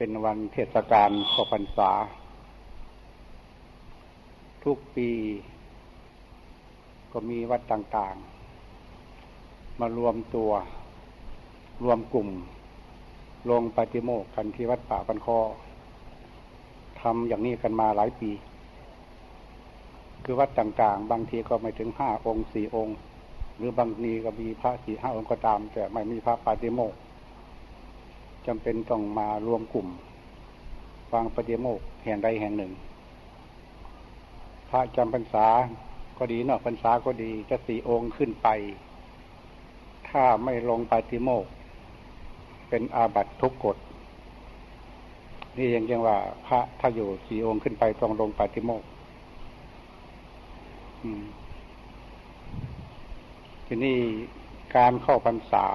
เป็นวันเทศกาลขอพรรษา ทุกปี ก็มีวัดต่างๆ มารวมตัว รวมกลุ่ม ลงปฏิโมกกันที่วัดป่าปันคอทำอย่างนี้กันมาหลายปี คือวัดต่างๆ บางทีก็ไม่ถึงห้าองค์สี่องค์ หรือบางทีก็มีพระสี่ห้าองค์ก็ตาม แต่ไม่มีพระปฏิโมก จำเป็นต้องมารวมกลุ่มฟังปฏิโมกแห่งใดแห่งหนึ่ง พระจำพรรษาก็ดีนอกพรรษาก็ดีจะสี่องค์ขึ้นไป ถ้าไม่ลงปฏิโมกเป็นอาบัตทุกกฎนี่ยังยังว่าพระถ้าอยู่สี่องค์ขึ้นไปต้องลงปฏิโมกทีนี้การเข้าพรรษา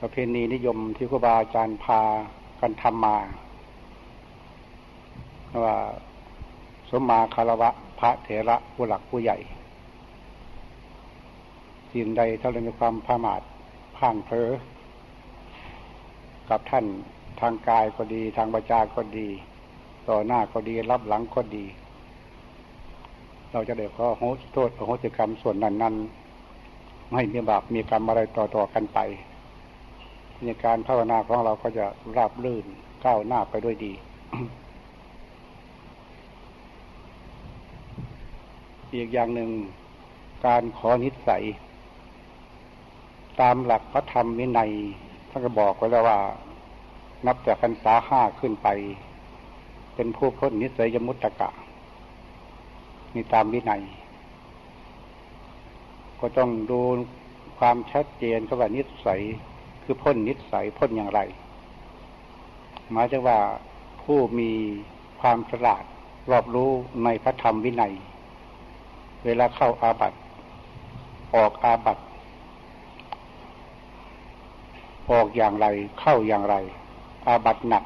ประเพณีนิยมที่ครูบาอาจารย์พากันทำมาว่าสมมาคารวะ พระเถระผู้หลักผู้ใหญ่สิ่งใดเท่าไรมีความพามาดพ่างเพอกับท่านทางกายก็ดี ทางบาจาก็ดี ต่อหน้าก็ดี รับหลังก็ดี เราจะได้ขอโหโทษโหสิกรรมส่วนนั้นนั้นไม่มีบาปมีกรรมอะไรต่อๆกันไป ในการภาวนาของเราก็จะราบลื่นก้าวหน้าไปด้วยดี อีกอย่างหนึ่งการขอนิสัย ตามหลักพระธรรมวินัยท่านก็บอกไว้แล้วว่า นับจากพรรษาห้าขึ้นไป เป็นผู้พ้นนิสัยยมุตตะมีตามวินัย ก็ต้องดูความชัดเจนกับว่านิสัย คือพ้นนิสัยพ้นอย่างไร หมายถึงว่าผู้มีความฉลาดรอบรู้ในพระธรรมวินัย เวลาเข้าอาบัตออกอาบัตออกอย่างไรเข้าอย่างไร อาบัตหนัก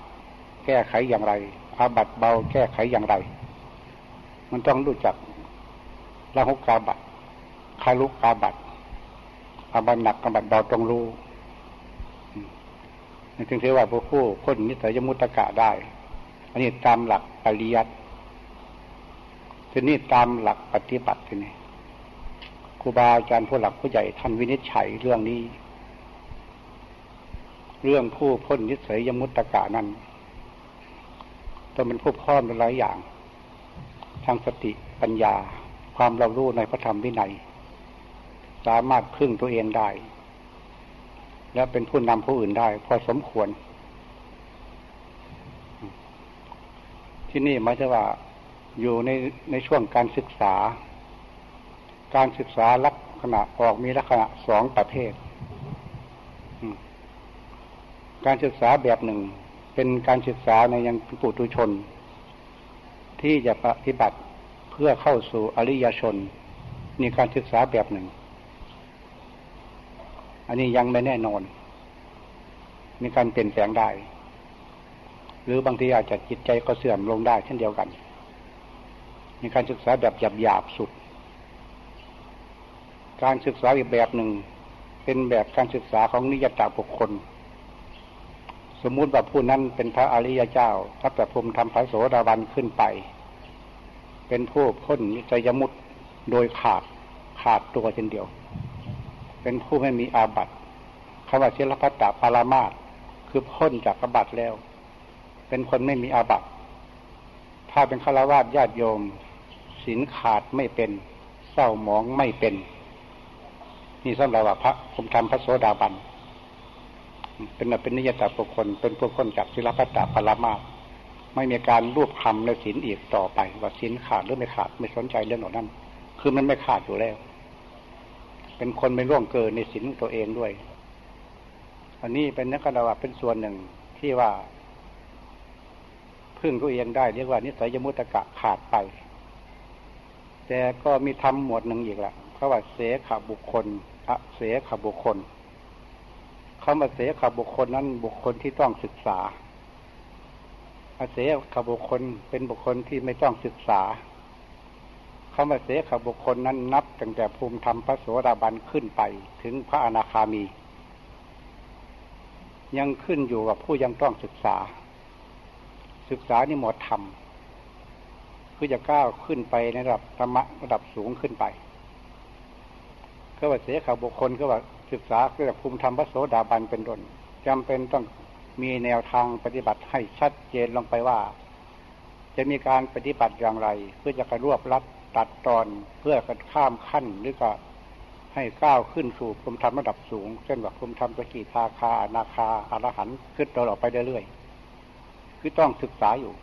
แก้ไขอย่างไร อาบัตเบาแก้ไขอย่างไร มันต้องรู้จักละหุกอาบัตคาลุกอาบัตอาบัตหนักอาบัตเบาต้องรู้ จึงถือว่าผู้ผู้พ้นนิสัยมุตตะได้ อันนี้ตามหลักปริยัติทีนี้ตามหลักปฏิบัติทีนี้ครูบาอาจารย์ผู้หลักผู้ใหญ่ท่านวินิจฉัยเรื่องนี้ เรื่องผู้พ้นนิสัยยมุตตะนั้นต้องเป็นผู้พร้อมหลายอย่าง ทางสติปัญญา ความเรารู้ในพระธรรมวินัย สามารถพึ่งตัวเองได้ และเป็นผู้นำผู้อื่นได้ พอสมควร ที่นี่หมายถึงว่าอยู่ในในช่วงการศึกษา การศึกษาลักษณะออกมีลักษณะสองประเภท การศึกษาแบบหนึ่ง เป็นการศึกษาในยังปุถุชน ที่จะปฏิบัติเพื่อเข้าสู่อริยชนนี่การศึกษาแบบหนึ่ง อันนี้ยังไม่แน่นอน มีการเปลี่ยนแปลงได้ หรือบางทีอาจจะจิตใจก็เสื่อมลงได้เช่นเดียวกัน มีการศึกษาแบบหยาบๆสุด การศึกษาอีกแบบหนึ่ง เป็นแบบการศึกษาของนิยตาบุคคล สมมุติว่าผู้นั้นเป็นพระอริยเจ้าทัพแต่ภูมิทำพระโสดาบันขึ้นไป เป็นผู้พ้นนิจยมุตโดยขาดขาดตัวเช่นเดียว เป็นผู้ไม่มีอาบัติคำว่าเชลพัตตาปารามาตคือพ้นจากอาบัติแล้ว เป็นคนไม่มีอาบัติถ้าเป็นฆราวาสญาติโยมศีลขาดไม่เป็น เศร้าหมองไม่เป็น นี่สำหรับว่าพระผมทำพระโสดาบัน เป็นเป็นนิยตาบุคคล เป็นผู้คนจากศิลพัตตาปารามาตไม่มีการรวบคำในศีลอีกต่อไป ว่าศีลขาดหรือไม่ขาดไม่สนใจเรื่องเหล่านั้น คือมันไม่ขาดอยู่แล้ว เป็นคนไม่ล่วงเกินในศีลตัวเองด้วย อันนี้เป็นนักการวะเป็นส่วนหนึ่งที่ว่า พึ่งตัวเองได้ เรียกว่านิสัยมุตกะขาดไป แต่ก็มีทำหมวดหนึ่งอีกละเพราว่าเสขบุคคลอะเสขบุคคลคำว่าเสขบุคคลนั้นบุคคลที่ต้องศึกษาอาเสขบุคคลเป็นบุคคลที่ไม่ต้องศึกษา คำว่าเสขบุคคลนั้นนับตั้งแต่ภูมิธรรมพระโสดาบันขึ้นไปถึงพระอนาคามี ยังขึ้นอยู่กับผู้ยังต้องศึกษา ศึกษานี่หมดธรรมคือจะก้าวขึ้นไปในระดับธรรมะระดับสูงขึ้นไปก็ว่าเสขาบุคคลก็ว่าศึกษาเกี่ยวกับภูมิธรรมพระโสดาบันเป็นต้นจำเป็นต้องมีแนวทางปฏิบัติให้ชัดเจนลงไปว่า จะมีการปฏิบัติอย่างไร เพื่อจะกระรวบรัด ตัดตอนเพื่อกันข้ามขั้นหรือก็ให้ก้าวขึ้นสู่ภูมิธรรมระดับสูง เช่นว่าภูมิธรรมสกิทาคาอนาคาอรหันขึ้นตลอดไปเรื่อยๆคือต้องศึกษาอยู่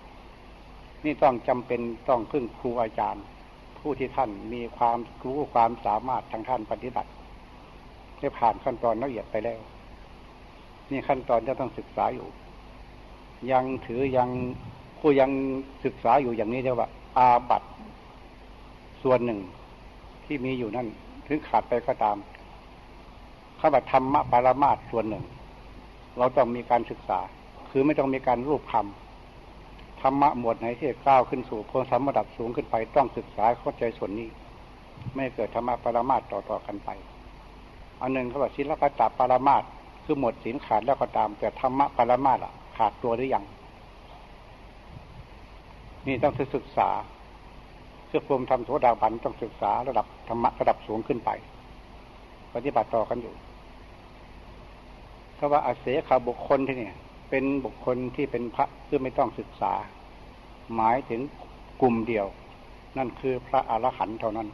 นี่ต้องจำเป็นต้องพึ่งครูอาจารย์ ผู้ที่ท่านมีความรู้ความสามารถทางท่านปฏิบัติได้ผ่านขั้นตอนละเอียดไปแล้ว นี่ขั้นตอนจะต้องศึกษาอยู่ ยังถือยังผู้ยังศึกษาอยู่อย่างนี้เรียกว่า อาบัต ส่วนหนึ่งที่มีอยู่นั่น ถึงขาดไปก็ตามข้าบัธรรมะปรามาตส่วนหนึ่ง เราต้องมีการศึกษา คือไม่ต้องมีการรูปคำธรรมะหมวดไหนที่ก้าวขึ้นสู่พลธรรมระดับสูงขึ้นไปต้องศึกษาเข้าใจส่วนนี้ ไม่เกิดธรรมะปรามาตต่อๆกันไปอันหนึ่งเขาบอกศีลพัตตปรามาตคือหมดศีลขาดแล้วก็ตาม แต่ธรรมะปรามาตอะขาดตัวหรือยังนี่ต้องศึกษา เพื่อภูมิธรรมโสดาบันต้องศึกษาระดับธรรมะระดับสูงขึ้นไป ปฏิบัติต่อกันอยู่เพราะว่าอาเสขาบุคคลที่นี่เป็นบุคคลที่เป็นพระคือไม่ต้องศึกษา หมายถึงกลุ่มเดียว นั่นคือพระอรหันต์เท่านั้น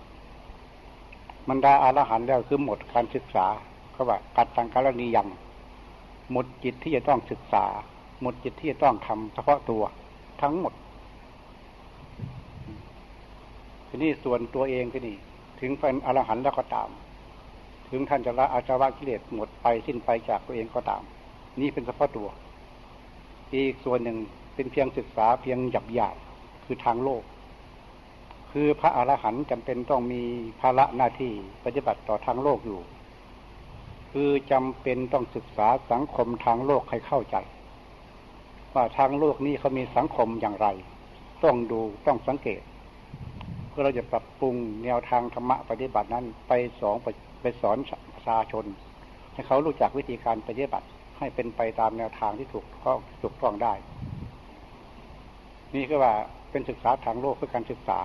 มันได้อรหันต์แล้วคือหมดการศึกษาเขาว่ากัดตังกรณียังหมดจิตที่จะต้องศึกษา หมดจิตที่จะต้องทำเฉพาะตัวทั้งหมด ทีนี้ส่วนตัวเองที่นี่ ถึงเป็นอรหันต์แล้วก็ตาม ถึงท่านจะละอาจาวะกิเลสหมดไปสิ้นไปจากตัวเองก็ตาม นี่เป็นเฉพาะตัว อีกส่วนหนึ่งเป็นเพียงศึกษาเพียงหยับหยาบคือทางโลก คือพระอรหันต์จำเป็นต้องมีภาระหน้าที่ปฏิบัติต่อทางโลกอยู่ คือจำเป็นต้องศึกษาสังคมทางโลกให้เข้าใจ ว่าทางโลกนี้เขามีสังคมอย่างไร ต้องดูต้องสังเกต พื่อเราจะปรับปรุงแนวทางธรรมะปฏิบัตินั้น ไปสองไปสอนประชาชน ให้เขารู้จักวิธีการปฏิบัติให้เป็นไปตามแนวทางที่ถูกต้องถูกต้องได้ นี่ก็ว่าเป็นศึกษาทางโลกเพื่อการศึกษา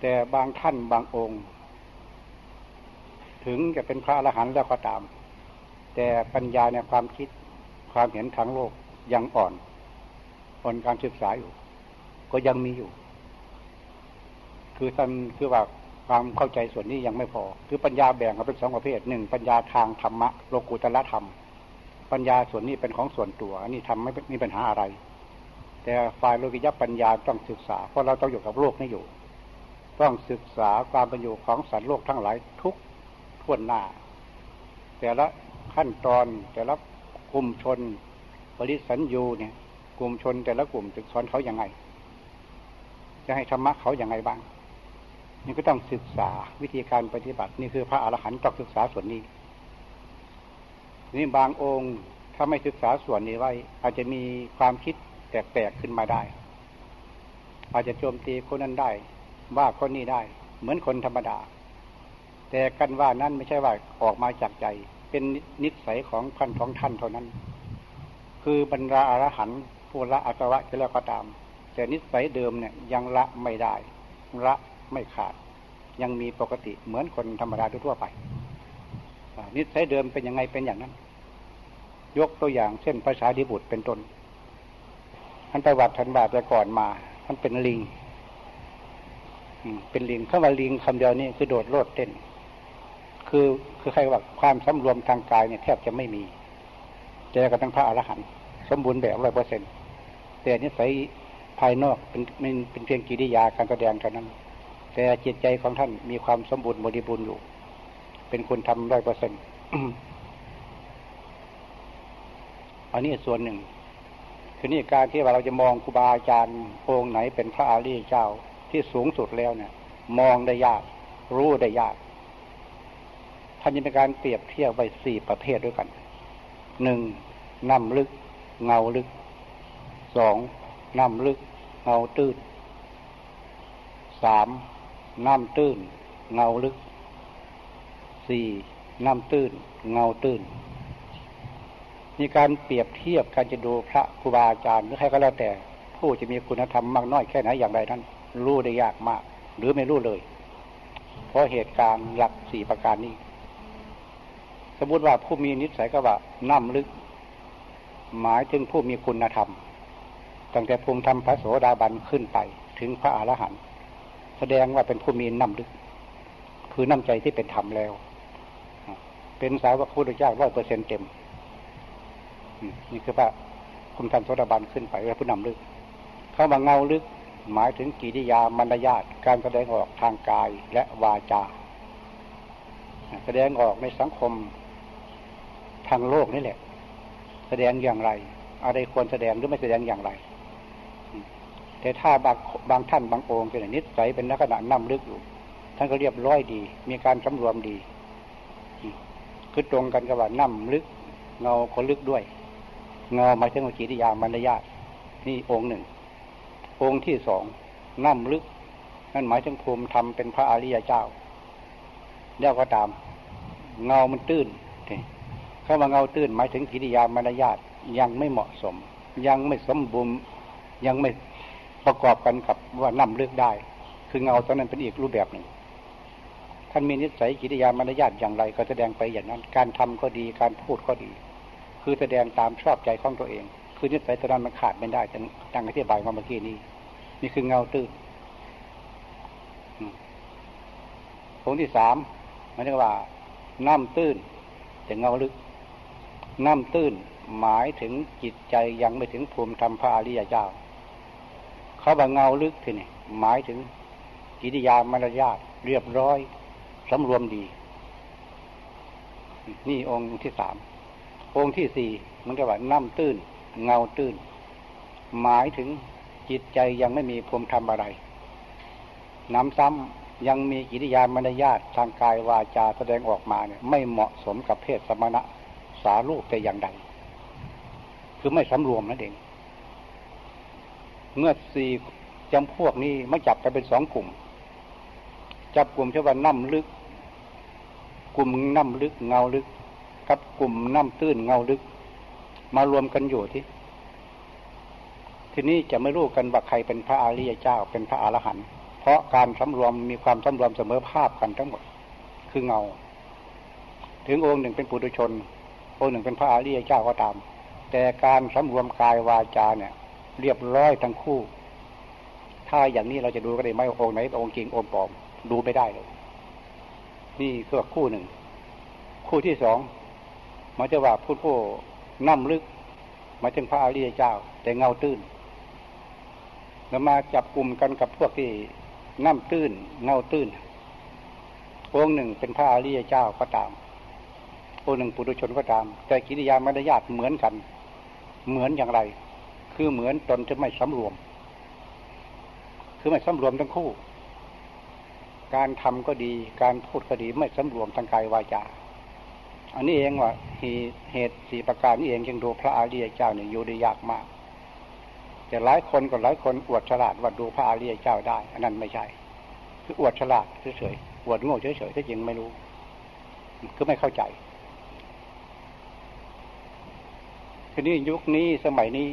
แต่บางท่านบางองค์ ถึงจะเป็นพระอรหันต์แล้วก็ตาม แต่ปัญญาในความคิดความเห็นทางโลกยังอ่อนอ่อนการศึกษาอยู่ ก็ยังมีอยู่ คือท่านคือว่าความเข้าใจส่วนนี้ยังไม่พอ คือปัญญาแบ่งออกเป็นสองประเภทหนึ่งปัญญาทางธรรมะโลกุตละธรรม ปัญญาส่วนนี้เป็นของส่วนตัว อันนี้ทำไม่มีปัญหาอะไร แต่ฝ่ายโลกิยปัญญาต้องศึกษา เพราะเราต้องอยู่กับโลกนี้อยู่ ต้องศึกษาความเป็นอยู่ของสัตว์โลกทั้งหลายทุกท่วนหน้า แต่ละขั้นตอนแต่ละกลุ่มชนบริสัญญูเนี่ย กลุ่มชนแต่ละกลุ่มจะสอนเขาอย่างไง จะให้ธรรมะเขาอย่างไงบ้าง นี่ก็ต้องศึกษาวิธีการปฏิบัติ นี่คือพระอรหันต์ต้องศึกษาส่วนนี้ นี่บางองค์ถ้าไม่ศึกษาส่วนนี้ไว้ อาจจะมีความคิดแปลกๆขึ้นมาได้ อาจจะโจมตีคนนั้นได้ ว่าคนนี้ได้ เหมือนคนธรรมดา แต่กันว่านั้นไม่ใช่ว่าออกมาจากใจ เป็นนิสัยของพันท้องท่านเท่านั้น คือบรรดาอรหันต์ผู้ละอัตวะจะแล้วก็ตาม แต่นิสัยเดิมเนี่ยยังละไม่ได้ละ ไม่ขาด ยังมีปกติเหมือนคนธรรมดาทั่วไปนิสัยเดิมเป็นยังไงเป็นอย่างนั้น ยกตัวอย่างเช่นภาษาดิบุตรเป็นต้นท่านไปวัติท่านบาแต่ก่อนมาท่านเป็นลิงเป็นลิงเข้ามาลิงคำเดียวนี่คือโดดโลดเต้น คือคือใครว่าความสำรวมทางกายเนี่ยแทบจะไม่มีเจอกับทั้งพระอรหันต์สมบูรณ์แบบร้อยเปอร์เซ็นแต่นิสัยภายนอกเป็นเป็นเพียงกิริยาการแสดงเท่านั้น แต่จิตใจของท่านมีความสมบูรณ์บริบูรณ์อยู่ เป็นคนทำร้อยเปอร์เซ็นต์อันนี้ส่วนหนึ่ง คือนี่การที่ว่าเราจะมองครูบาอาจารย์องค์ไหนเป็นพระอารีเจ้าที่สูงสุดแล้วเนี่ย มองได้ยาก รู้ได้ยากท่านจะเป็นการเปรียบเทียบไว้สี่ประเภทด้วยกันหนึ่งน้ำลึก เงาลึกสองน้ำลึก เงาตื้นสาม น้ำตื้น เงาลึกสี่น้ำตื้น เงาตื้นมีการเปรียบเทียบการจะดูพระครูบาอาจารย์หรือใครก็แล้วแต่ ผู้จะมีคุณธรรมมากน้อยแค่ไหนอย่างไรนั้น รู้ได้ยากมาก หรือไม่รู้เลย เพราะเหตุการณ์หลักสี่ประการนี้ สมมติว่าผู้มีนิสัยก็ว่าน้ำลึก หมายถึงผู้มีคุณธรรมตั้งแต่ภูมิธรรมพระโสดาบันขึ้นไปถึงพระอรหันต์ แสดงว่าเป็นผู้มีน้ำลึก คือน้ำใจที่เป็นธรรมแล้ว เป็นสาวกพุทธเจ้าร้อยเปอร์เซ็นเต็มนี่คือพระคุณธรรมโสดาบันขึ้นไปพระผู้นำลึก เข้ามาเงาลึก หมายถึงกิริยามารยาทการแสดงออกทางกายและวาจา แสดงออกในสังคมทางโลกนี่แหละ แสดงอย่างไร อะไรควรแสดงหรือไม่แสดงอย่างไร แต่ถ้าบางบางท่านบางองค์เป็นนิสัยเป็นลักษณะน้ำลึกอยู่ ท่านก็เรียบร้อยดี มีการสำรวมดี คือตรงกันกับว่าน้ำลึก เงาคนลึกด้วย เงาหมายถึงกิริยามารยาทนี่องค์หนึ่ง องค์ที่สองน้ำลึก นั่นหมายถึงภูมิธรรมเป็นพระอริยเจ้าแล้วก็ตาม เงามันตื้นเข้ามาเงาตื้นหมายถึงกิริยามารยาทยังไม่เหมาะสม ยังไม่สมบูรณ์ยังไม่ ประกอบกันกับว่าน้ำลึกได้ คือเงาตอนนั้นเป็นอีกรูปแบบหนึ่ง ท่านมีนิสัยกิริยามารยาทอย่างไร ก็แสดงไปอย่างนั้น การทำก็ดีการพูดก็ดี คือแสดงตามชอบใจของตัวเอง คือนิสัยตอนนั้นมันขาดไม่ได้จังดังอธิบายมาเมื่อกี้นี้นี่คือเงาตื้นองที่สามมันเรียกว่าน้ำตื้นแต่เงาลึกน้ำตื้นหมายถึงจิตใจยังไม่ถึงภูมิธรรมพระอริยเจ้า เขาบอกเงาลึกทีนี่หมายถึงกิริยามารยาทเรียบร้อยสำรวมดี นี่องค์ที่สามองค์ที่สี่มันก็ว่าน้ำตื้น เงาตื้น หมายถึงจิตใจยังไม่มีภูมิธรรมอะไร น้ำซ้ำยังมีกิริยามารยาททางกายวาจาแสดงออกมาเนี่ย ไม่เหมาะสมกับเพศสมณะสาลูกแต่อย่างใดคือไม่สำรวมนั่นเอง เมื่อสี่จำพวกนี้มาจับกันเป็นสองกลุ่ม จับกลุ่มเช่ว่าน้ำลึก กลุ่มน้ำลึกเงาลึกกับกลุ่มน้ำตื้นเงาลึก มารวมกันอยู่ที่ ทีนี้จะไม่รู้กันว่าใครเป็นพระอริยเจ้าเป็นพระอรหันต์เพราะการสำรวมมีความสำรวมเสมอภาพกันทั้งหมด คือเงา ถึงองค์หนึ่งเป็นปุถุชน องค์หนึ่งเป็นพระอริยเจ้าก็ตาม แต่การสำรวมกายวาจาเนี่ย เรียบร้อยทั้งคู่ ถ้าอย่างนี้เราจะดูก็ได้ไหมองค์ไหนองค์จริงองค์ปลอม ดูไม่ได้เลย นี่คือคู่หนึ่ง คู่ที่สองมันจะว่าพูดผู้น้ำลึกมาถึงพระอริยเจ้า แต่เงาตื้น แล้วมาจับกลุ่มกันกับพวกที่น้ำตื้น เงาตื้น องค์หนึ่งเป็นพระอริยเจ้าก็ตาม องค์หนึ่งปุถุชนก็ตาม แต่กิริยามารยาทเหมือนกัน เหมือนอย่างไร คือเหมือนตนจะไม่สำรวม คือไม่สำรวมทั้งคู่ การทำก็ดี การพูดก็ดีไม่สำรวมทางกายวาจา อันนี้เองว่าเหตุสี่ประการนี้เองจึงดูพระอริยเจ้าเนี่ยอยู่ได้ยากมาก แต่หลายคนก็หลายคนอวดฉลาดว่าดูพระอริยเจ้าได้ อันนั้นไม่ใช่ คืออวดฉลาดเฉยๆอวดโง่เฉยๆที่จริงไม่รู้ คือไม่เข้าใจทีนี้ยุคนี้สมัยนี้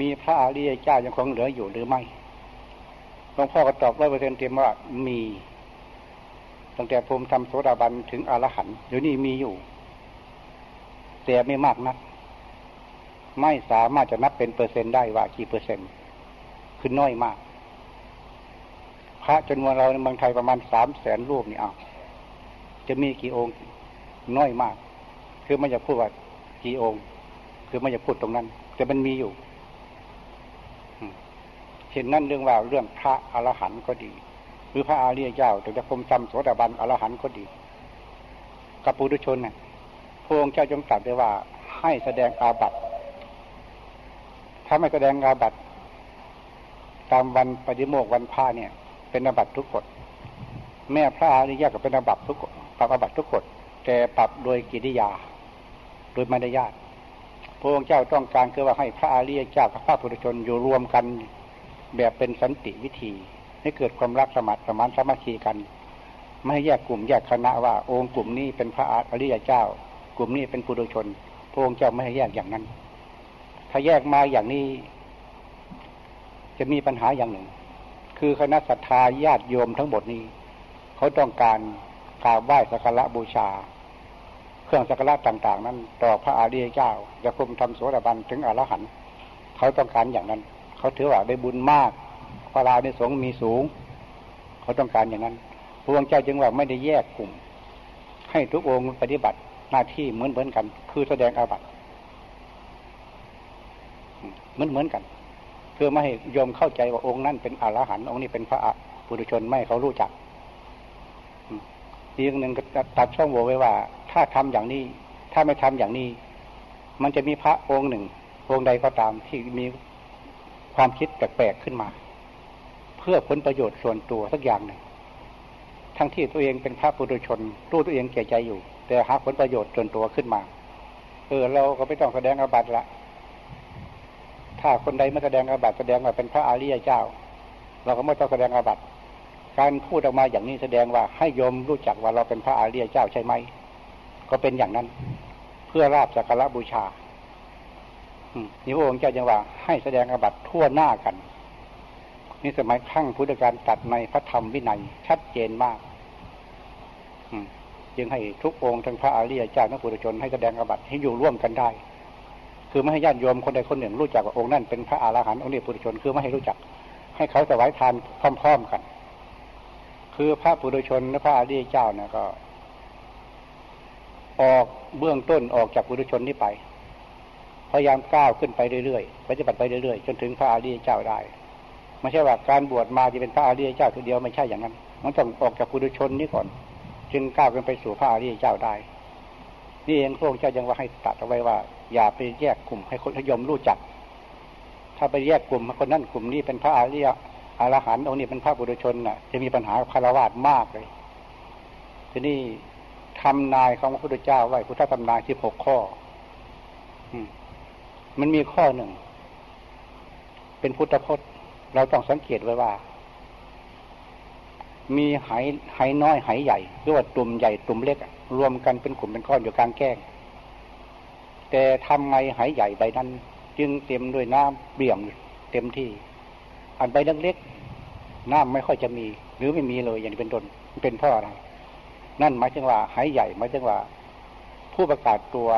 มีพระอริยเจ้ายังคงเหลืออยู่หรือไม่หลวงพ่อก็ตอบร้อยเปอร์เซ็นต์เต็มว่ามี ตั้งแต่ภูมิธรรมโสดาบันถึงอรหันต์เดี๋ยวนี้มีอยู่ แต่ไม่มากนัก ไม่สามารถจะนับเป็นเปอร์เซ็นต์ได้ว่ากี่เปอร์เซ็นต์คือน้อยมาก พระจำนวนเราในเมืองไทยประมาณสามแสนรูปนี่เอาจะมีกี่องค์น้อยมาก คือไม่อยากพูดว่ากี่องค์ คือไม่อยากพูดตรงนั้น แต่มันมีอยู่ เช่นนั้นเรื่องว่าเรื่องพระอรหันต์ก็ดี หรือพระอารียเจ้าถึงจะคมจำโสดาบันอรหันต์ก็ดีกับปุถุชนเนี่ยพระองค์เจ้าจงตรัสได้ว่าให้แสดงอาบัติถ้าไม่แสดงอาบัติตามวันปฏิโมกวันพาเนี่ย เป็นอาบัติทุกกฎแม่พระอาริยะก็เป็นอาบัติทุกกฎปรับอาบัติทุกกฎแต่ปรับโดยกิริยา โดยมารยาทพระองค์เจ้าต้องการคือว่าให้พระอาริยเจ้ากับพระปุถุชนอยู่รวมกัน แบบเป็นสันติวิธี ให้เกิดความรักสมัครสมานสามัคคีกัน ไม่แยกกลุ่มแยกคณะว่าองค์กลุ่มนี้เป็นพระอริยเจ้า กลุ่มนี้เป็นปุถุชน พระองค์เจ้าไม่ให้แยกอย่างนั้น ถ้าแยกมาอย่างนี้ จะมีปัญหาอย่างหนึ่ง คือคณะศรัทธาญาติโยมทั้งหมดนี้ เขาต้องการกราบไหว้สักการะบูชา เครื่องสักการะต่าง ๆ นั้น ต่อพระอาริยเจ้าจะคุมทำโสดาบันถึงอรหันต์เขาต้องการอย่างนั้น เขาถือว่าได้บุญมากพระราในสงมีสูง เขาต้องการอย่างนั้นพระองค์เจ้าจึงว่าไม่ได้แยกกลุ่ม ให้ทุกองค์ปฏิบัติหน้าที่เหมือนเหมือนกัน คือแสดงอาบัติเหมือนเหมือนกันเพื่อไม่ให้โยมเข้าใจว่าองค์นั้นเป็นอรหันต์องค์นี้เป็นพระปุถุชนไม่เขารู้จักอีกหนึ่งตัดช่องโหว่ไว้ว่า ถ้าทำอย่างนี้ ถ้าไม่ทำอย่างนี้ มันจะมีพระองค์หนึ่ง องค์ใดก็ตามที่มี ความคิดแปลกๆขึ้นมา เพื่อผลประโยชน์ส่วนตัวสักอย่างหนึ่งทั้งที่ตัวเองเป็นพระปุถุชนรู้ตัวเองเก่ใจอยู่ แต่หาผลประโยชน์ส่วนตัวขึ้นมา เออเราก็ไม่ต้องแสดงอาบัติละ ถ้าคนใดไม่แสดงอาบัติแสดงว่าเป็นพระอริยเจ้า เราก็ไม่ต้องแสดงอาบัติการพูดออกมาอย่างนี้แสดงว่าให้โยมรู้จักว่าเราเป็นพระอริยเจ้าใช่ไหมก็เป็นอย่างนั้น เพื่อราบสักการะบูชา นี่พระองค์เจ้ายังว่าให้แสดงอบัตทั่วหน้ากันนี่สมัยขั้งพุทธการตัดในพระธรรมวินัย ชัดเจนมากจึงให้ทุกองค์ทั้งพระอริยเจ้านักปุถุชนให้แสดงอบัตให้อยู่ร่วมกันได้ คือไม่ให้ญาติโยมคนใดคนหนึ่งรู้จักว่าองค์นั้นเป็นพระอรหันต์องค์นี้ปุถุชนคือไม่ให้รู้จัก ให้เขาถวายทานพร้อม ๆกัน คือพระปุถุชนและพระอริยเจ้านะก็ ออกเบื้องต้นออกจากปุถุชนนี้ไป พยายามก้าวขึ้นไปเรื่อยๆปฏิบัติไปเรื่อยๆ จนถึงพระอริยเจ้าได้ไม่ใช่ว่าการบวชมาจะเป็นพระอริยเจ้าทีเดียวไม่ใช่อย่างนั้น มันต้องออกจากปุถุชนนี้ก่อน จึงก้าวกันไปสู่พระอริยเจ้าได้ นี่เองพระองค์เจ้ายังว่าให้ตัดเอาไว้ว่า อย่าไปแยกกลุ่มให้คนทยมรู้จัก ถ้าไปแยกกลุ่มคนนั้นกลุ่มนี้เป็นพระอริยอรหันต์องค์นี้เป็นพระบุรุชนน่ะ จะมีปัญหาคารวะมากเลยทีนี้ทำนายของพระพุทธเจ้าไว้พุทธธรรมนายที่หกข้อมั มันมีข้อหนึ่ง เป็นพุทธพจน์ เราต้องสังเกตไว้ว่า มีไหไหน้อยไหใหญ่หรือว่าตุ่มใหญ่ตุ่มเล็กรวมกันเป็นกลุ่มเป็นก้อนอยู่กลางแก้งแต่ทำไงไหใหญ่ใบนั้น จึงเต็มด้วยน้ำเบี่ยมเต็มที่ อันใบเล็กๆน้ำไม่ค่อยจะมี หรือไม่มีเลยอย่างเป็นต้นเป็นเพราะอะไร นั่นหมายถึงว่าไหใหญ่หมายถึงว่า ผู้ประกาศตัว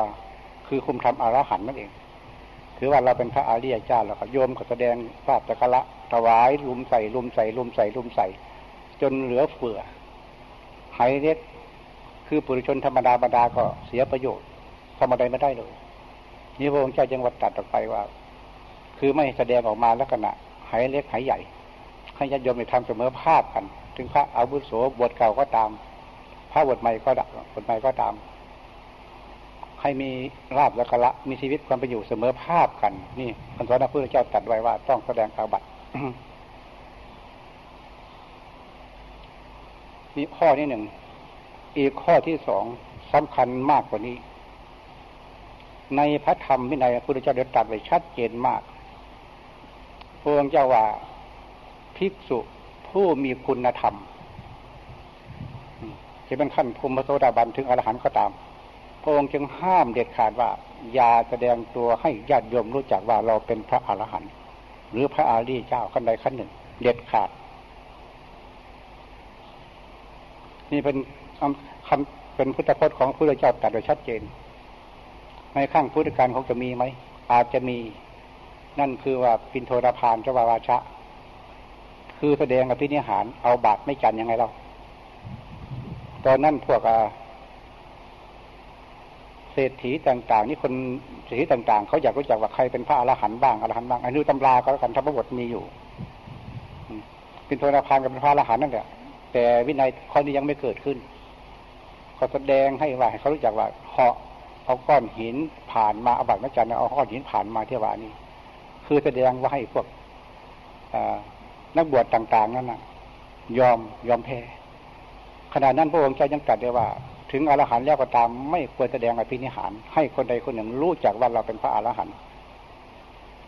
คือคุมทำอรหันต์นั่นเอง ถือว่าเราเป็นพระอริยเจ้าแล้วก็โยมก็แสดงภาพจักระถวายลุมใส่ลุมใส่ลุมใส่ลุมใส่ จนเหลือเฟือหายเล็กคือปุถุชนธรรมดาบรรดาก็เสียประโยชน์ทำอะไรไม่ได้เลยนี่พระองค์เจ้าจึงวัดตัดออกไปว่า คือไม่แสดงออกมาลักษณะหายเล็กหายใหญ่ ให้ญาติโยมในทำเสมอภาพกัน ถึงพระอาวุโสบทเก่าก็ตาม พระบทใหม่ก็บทใหม่ก็ตาม ให้มีราบและกละ มีชีวิตความเป็นอยู่เสมอภาพกัน นี่พระสอนพระพุทธเจ้าตรัสไว้ว่าต้องแสดงอาบัตินี่ข้อที่หนึ่ง อีกข้อที่สองสำคัญมากกว่านี้ ในพระธรรมวินัยพระพุทธเจ้าเดตรัสไว้ชัดเจนมากพระองค์เจ้าว่าภิกษุผู้มีคุณธรรมจะเป็นขั้นภูมิโสดาบันถึงอรหันต์ก็ตาม พระองค์จึงห้ามเด็ดขาดว่า อย่าแสดงตัวให้ญาติโยมรู้จักว่าเราเป็นพระอรหันต์หรือพระอารีเจ้าขั้นใดขั้นหนึ่ง เด็ดขาด นี่เป็นคำเป็นพุทธพจน์ของพระเจ้าตรัสโดยชัดเจน ในข้างพุทธการเขาจะมีไหมอาจจะมี นั่นคือว่าปินโทรพานเจ้าวาวาชะ คือแสดงอภินิหาร เอาบาตรไม่จันยังไงเราตอนนั้นพวก เศรษฐีต่าง ๆ นี่คนเศรษฐีต่าง ๆ เขาอยากรู้จักว่าใครเป็นพระอรหันต์บ้างอรหันต์บ้างอันนี้ตำราก็แล้วกันธรรมบทมีอยู่เป็นโทนพานกับเป็นพระอรหันต์นั่นแหละแต่วินัยข้อนี้ยังไม่เกิดขึ้นเขาแสดงให้ว่าให้เขารู้จักว่าเหาะเอาก้อนหินผ่านมาอาบัติมจันเอาก้อนหินผ่านมาเที่ยวานี้คือแสดงว่าให้พวกนักบวชต่าง ๆ นั่นนะยอมยอมแพ้ขณะนั้นพระองค์เจ้ายังตรัสได้ว่า ถึงอรหันต์แล้วก็ตามไม่ควรแสดงอภินิหาร ให้คนใดคนหนึ่งรู้จักว่าเราเป็นพระอรหันต์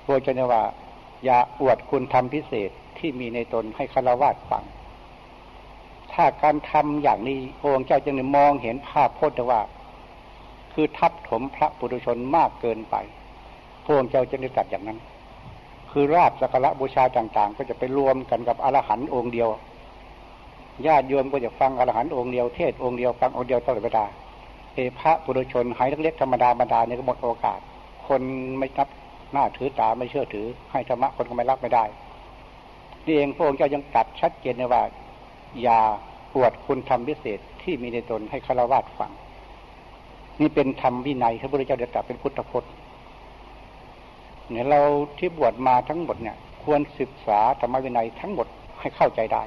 พระเจ้าว่า อย่าอวดคุณทำพิเศษที่มีในตนให้คารวะฟัง ถ้าการทำอย่างนี้องค์เจ้าจึงมองเห็นภาพพจน์ว่า คือทับถมพระปุถุชนมากเกินไปพวกเจ้าจะได้ตัดอย่างนั้น คือราบสักการะบูชาต่าง ๆ ก็จะไปรวมกันกับอรหันต์องค์เดียว ญาติโยมก็จะฟังอรหันต์องค์เดียวเทศองค์เดียวฟังองค์เดียวตลอดเวลาเอพระปุถุชนหายเล็กๆธรรมดาบรรดาเนี่ยก็หมดโอกาส คนไม่นับหน้าถือตาไม่เชื่อถือ ให้ธรรมะคนก็ไม่รับไม่ได้นี่เองพระองค์เจ้ายังตัดชัดเจนเลยว่า อย่าปวดคุณธรรมพิเศษที่มีในตนให้ฆราวาสฟังนี่เป็นธรรมวินัยพระพุทธเจ้าเดตัดเป็นพุทธพจน์เนี่ยเราที่บวชมาทั้งหมดเนี่ย ควรศึกษาธรรมวินัยทั้งหมดให้เข้าใจได้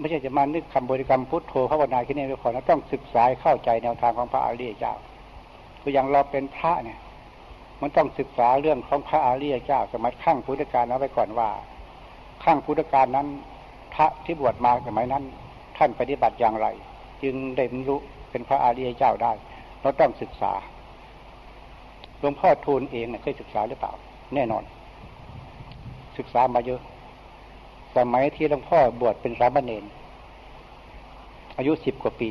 ไม่ใช่จะมานึกคำบริกรรมพุทโธภาวนาแค่นี้ไม่พอนะต้องศึกษาเข้าใจแนวทางของพระอริยเจ้าตัวอย่างเราเป็นพระเนี่ย มันต้องศึกษาเรื่องของพระอริยเจ้า สมัยข้างพุทธกาลเอาไว้ก่อนว่า ข้างพุทธกาลนั้น พระที่บวชมาสมัยนั้น ท่านปฏิบัติอย่างไร จึงได้บรรลุเป็นพระอริยเจ้าได้ เราต้องศึกษาหลวงพ่อทูลเองเนี่ยเคยศึกษาหรือเปล่า แน่นอน ศึกษามาเยอะ สมัยที่หลวงพ่อบวชเป็นสามเณรอายุสิบกว่าปี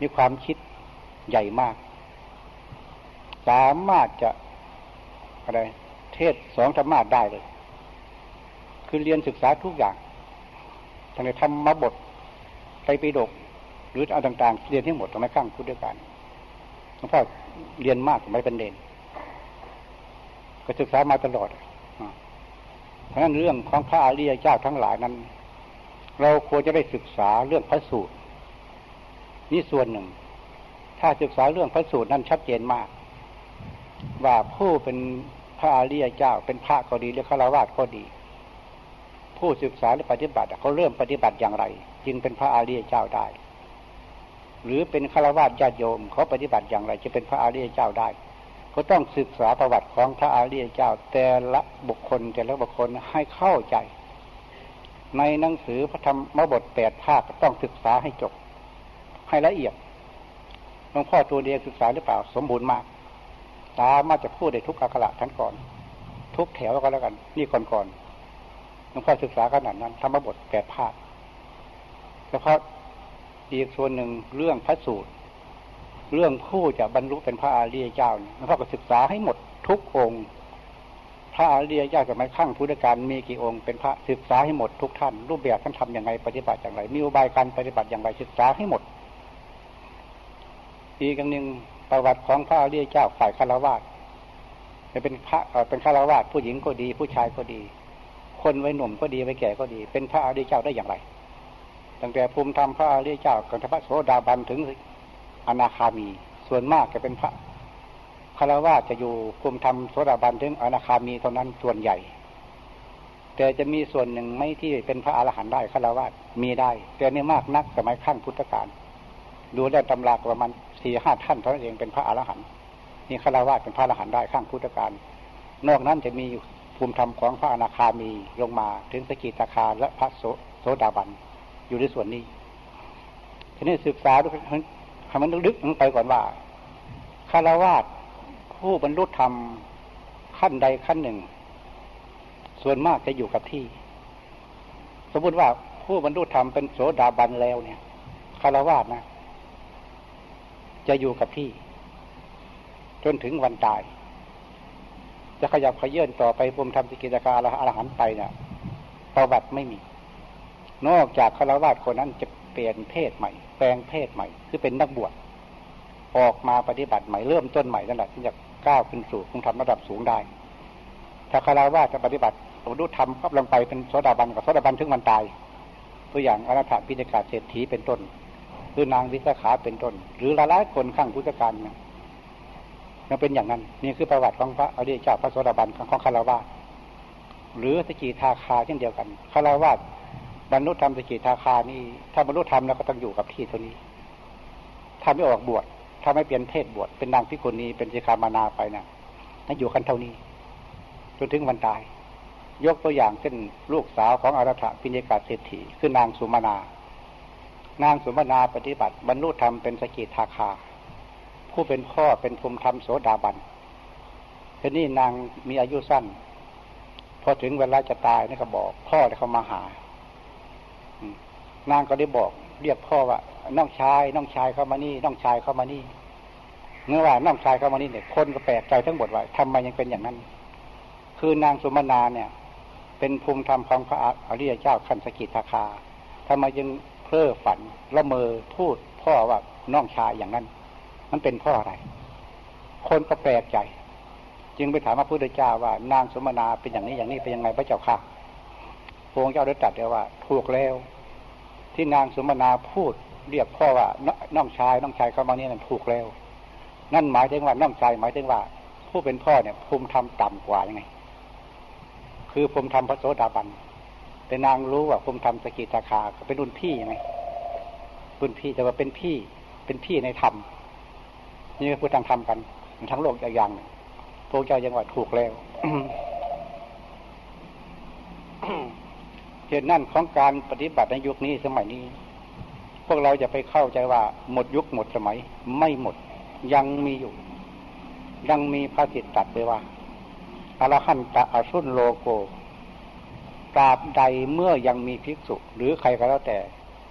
มีความคิดใหญ่มาก สามารถจะอะไรเทศสองธรรมาได้เลย คือเรียนศึกษาทุกอย่างทางในธรรมบทไตรปิฎกหรือเอาต่างๆ เรียนที่หมดทำไมข้างพุทธการหลวงพ่อเรียนมากไม่เป็นเด่นก็ศึกษามาตลอด เพราะนั้นเรื่องของพระอริยเจ้าทั้งหลายนั้น เราควรจะได้ศึกษาเรื่องพระสูตรนี่ส่วนหนึ่ง ถ้าศึกษาเรื่องพระสูตรนั้นชัดเจนมาก ว่าผู้เป็นพระอริยเจ้า เป็นพระก็ดีหรือฆราวาสก็ดี ผู้ศึกษาและปฏิบัติเขาเริ่มปฏิบัติอย่างไร จึงเป็นพระอริยเจ้าได้ หรือเป็นฆราวาสญาติโยมเขาปฏิบัติอย่างไร จะเป็นพระอริยเจ้าได้ ก็ต้องศึกษาประวัติของพระอาริยเจ้าแต่ละบุคคลแต่ละบุคคลให้เข้าใจ ในหนังสือพระธรรมบทแปดภาคต้องศึกษาให้จบ ให้ละเอียดหลวงพ่อตัวเดียวศึกษาหรือเปล่าสมบูรณ์มากตามาจะพูดได้ทุกอักระทั้งก่อน ทุกแถวก็แล้วกัน นี่ก่อนก่อนหลวงพ่อศึกษาขนาดนั้นธรรมบทแปดภาคแล้วก็อีกส่วนหนึ่งเรื่องพระสูตร เรื่องผู้จะบรรลุเป็นพระอริยเจ้าหลวงพ่อก็ศึกษาให้หมดทุกองค์ พระอริยเจ้าสมัยขั้งพุทธการมีกี่องค์เป็นพระศึกษาให้หมดทุกท่าน รูปแบบท่านทํำยังไงปฏิบัติอย่างไร มีอุบายการปฏิบัติอย่างไรศึกษาให้หมด อีกอย่างหนึ่งประวัติของพระอริยเจ้าฝ่ายคารวะเป็นพระเป็นคารวะผู้หญิงก็ดี ผู้ชายก็ดี คนไว้หนุ่มก็ดีไว้แก่ก็ดี เป็นพระอริยเจ้าได้อย่างไรตั้งแต่ภูมิธรรมพระอริยเจ้ากับพระโสดาบันถึง อนาคามี ส่วนมากจะเป็นพระคารวะจะอยู่คุมธรรมโสดาบันถึงอนาคามีเท่านั้นส่วนใหญ่ แต่จะมีส่วนหนึ่งไม่ที่เป็นพระอรหันต์ได้คารวะมีได้ แต่ไม่มากนักสมัยขั้นพุทธกาลดูได้ตำราประมาณสี่ห้าท่านเท่านั้นเองเป็นพระอรหันต์นี่คารวะเป็นพระอรหันต์ได้ข้างพุทธกาลนอกนั้นจะมีภูมิธรรมของพระอนาคามีลงมาถึงสกิตาคาและพระโสดาบันอยู่ในส่วนนี้ทีนี้ศึกษาด้วย ให้มันลึกๆไปก่อนว่าคารวาสผู้บรรลุธรรมขั้นใดขั้นหนึ่ง ส่วนมากจะอยู่กับที่ สมมติว่าผู้บรรลุธรรมเป็นโสดาบันแล้วเนี่ยคารวาสนะ จะอยู่กับที่ จนถึงวันตาย จะขยับขยื่นต่อไปภูมิธรรมสิกิจการอรหันไปเนี่ยประวัติไม่มี นอกจากคารวาสคนนั้นจะเปลี่ยนเพศใหม่ แปลงเพศใหม่ คือเป็นนักบวชออกมาปฏิบัติใหม่เริ่มต้นใหม่นั่นแหละที่จะก้าวขึ้นสู่คงทำรรมระดับสูงได้ ถ้าคาราวาจะปฏิบัติบรรลุธรรมก็ลงไปเป็นโสดาบันกับโสดาบันถึงวันตาย ตัวอย่างอนาถพิจกาเศรษฐีเป็นต้น หรือนางวิสาขาเป็นต้น หรือหลายๆคนข้างพุทธการเนี่ยมันเป็นอย่างนั้น นี่คือประวัติของพระอริยเจ้าพระโสดาบันของคาราวาหรือสกิทาคาเช่นเดียวกันคาราวา บรรลุธรรมสกิทาคานี่ ถ้าบรรลุธรรมแล้วก็ต้องอยู่กับที่ตัวนี้ ถ้าไม่ออกบวชถ้าไม่เปลี่ยนเพศบวชเป็นนางพิกุณีเป็นสิกามานาไปนะนั่นอยู่กันเท่านี้จนถึงวันตาย ยกตัวอย่างเช่นลูกสาวของอารัฐพิญญกาเศรษฐีคือนางสุมาณานางสุมาณาปฏิบัติบรรลุธรรมเป็นสกิทาคา ผู้เป็นพ่อเป็นภูมิธรรมโสดาบันทีนี้นางมีอายุสั้น พอถึงเวลาจะตายนี่ก็บอก พ่อเขามาหา นางก็ได้บอก เรียกพ่อว่าน้องชาย น้องชายเข้ามานี่ น้องชายเข้ามานี่เมื่อว่าน้องชายเข้ามานี่เนี่ยคนก็แปลกใจทั้งหมดว่าทำไมยังเป็นอย่างนั้น คือนางสุมนาเนี่ย เป็นภูมิธรรมของพระอริยเจ้าขันสกิทาคาทำไมยังเพ้อฝันละเมอพูดพ่อว่าน้องชายอย่างนั้น มันเป็นพ่ออะไร คนก็แปลกใจ จึงไปถามพระพุทธเจ้าว่านางสมนาเป็นอย่างนี้อย่างนี้เป็นยังไงพระเจ้าค่ะพระองค์เจ้าได้ตรัสเลยว่า ถูกแล้ว ที่นางสมนาพูด เรียกพ่อว่าน้องชายน้องชายเขามานี่นั่นถูกแล้ว นั่นหมายถึงว่าน้องชายหมายถึงว่า ผู้เป็นพ่อเนี่ยภูมิธรรมต่ำกว่ายังไง คือภูมิธรรมพระโสดาบันแต่นางรู้ว่าภูมิธรรมสกิทาคาเป็นรุ่นพี่ยังไงรุ่นพี่แต่ว่าเป็นพี่เป็นพี่ในธรรมนี่พูดทางธรรมกันทั้งโลกอย่างหนึ่งพระเจ้ายังว่าถูกแล้ว เหตุนั่นของการปฏิบัติในยุคนี้สมัยนี้ พวกเราจะไปเข้าใจว่าหมดยุคหมดสมัย ไม่หมดยังมีอยู่ ยังมีพระสิทธิ์ตัดไปว่าอรหันตะอสุนโลโกตราบใดเมื่อยังมีภิกษุ หรือใครก็แล้วแต่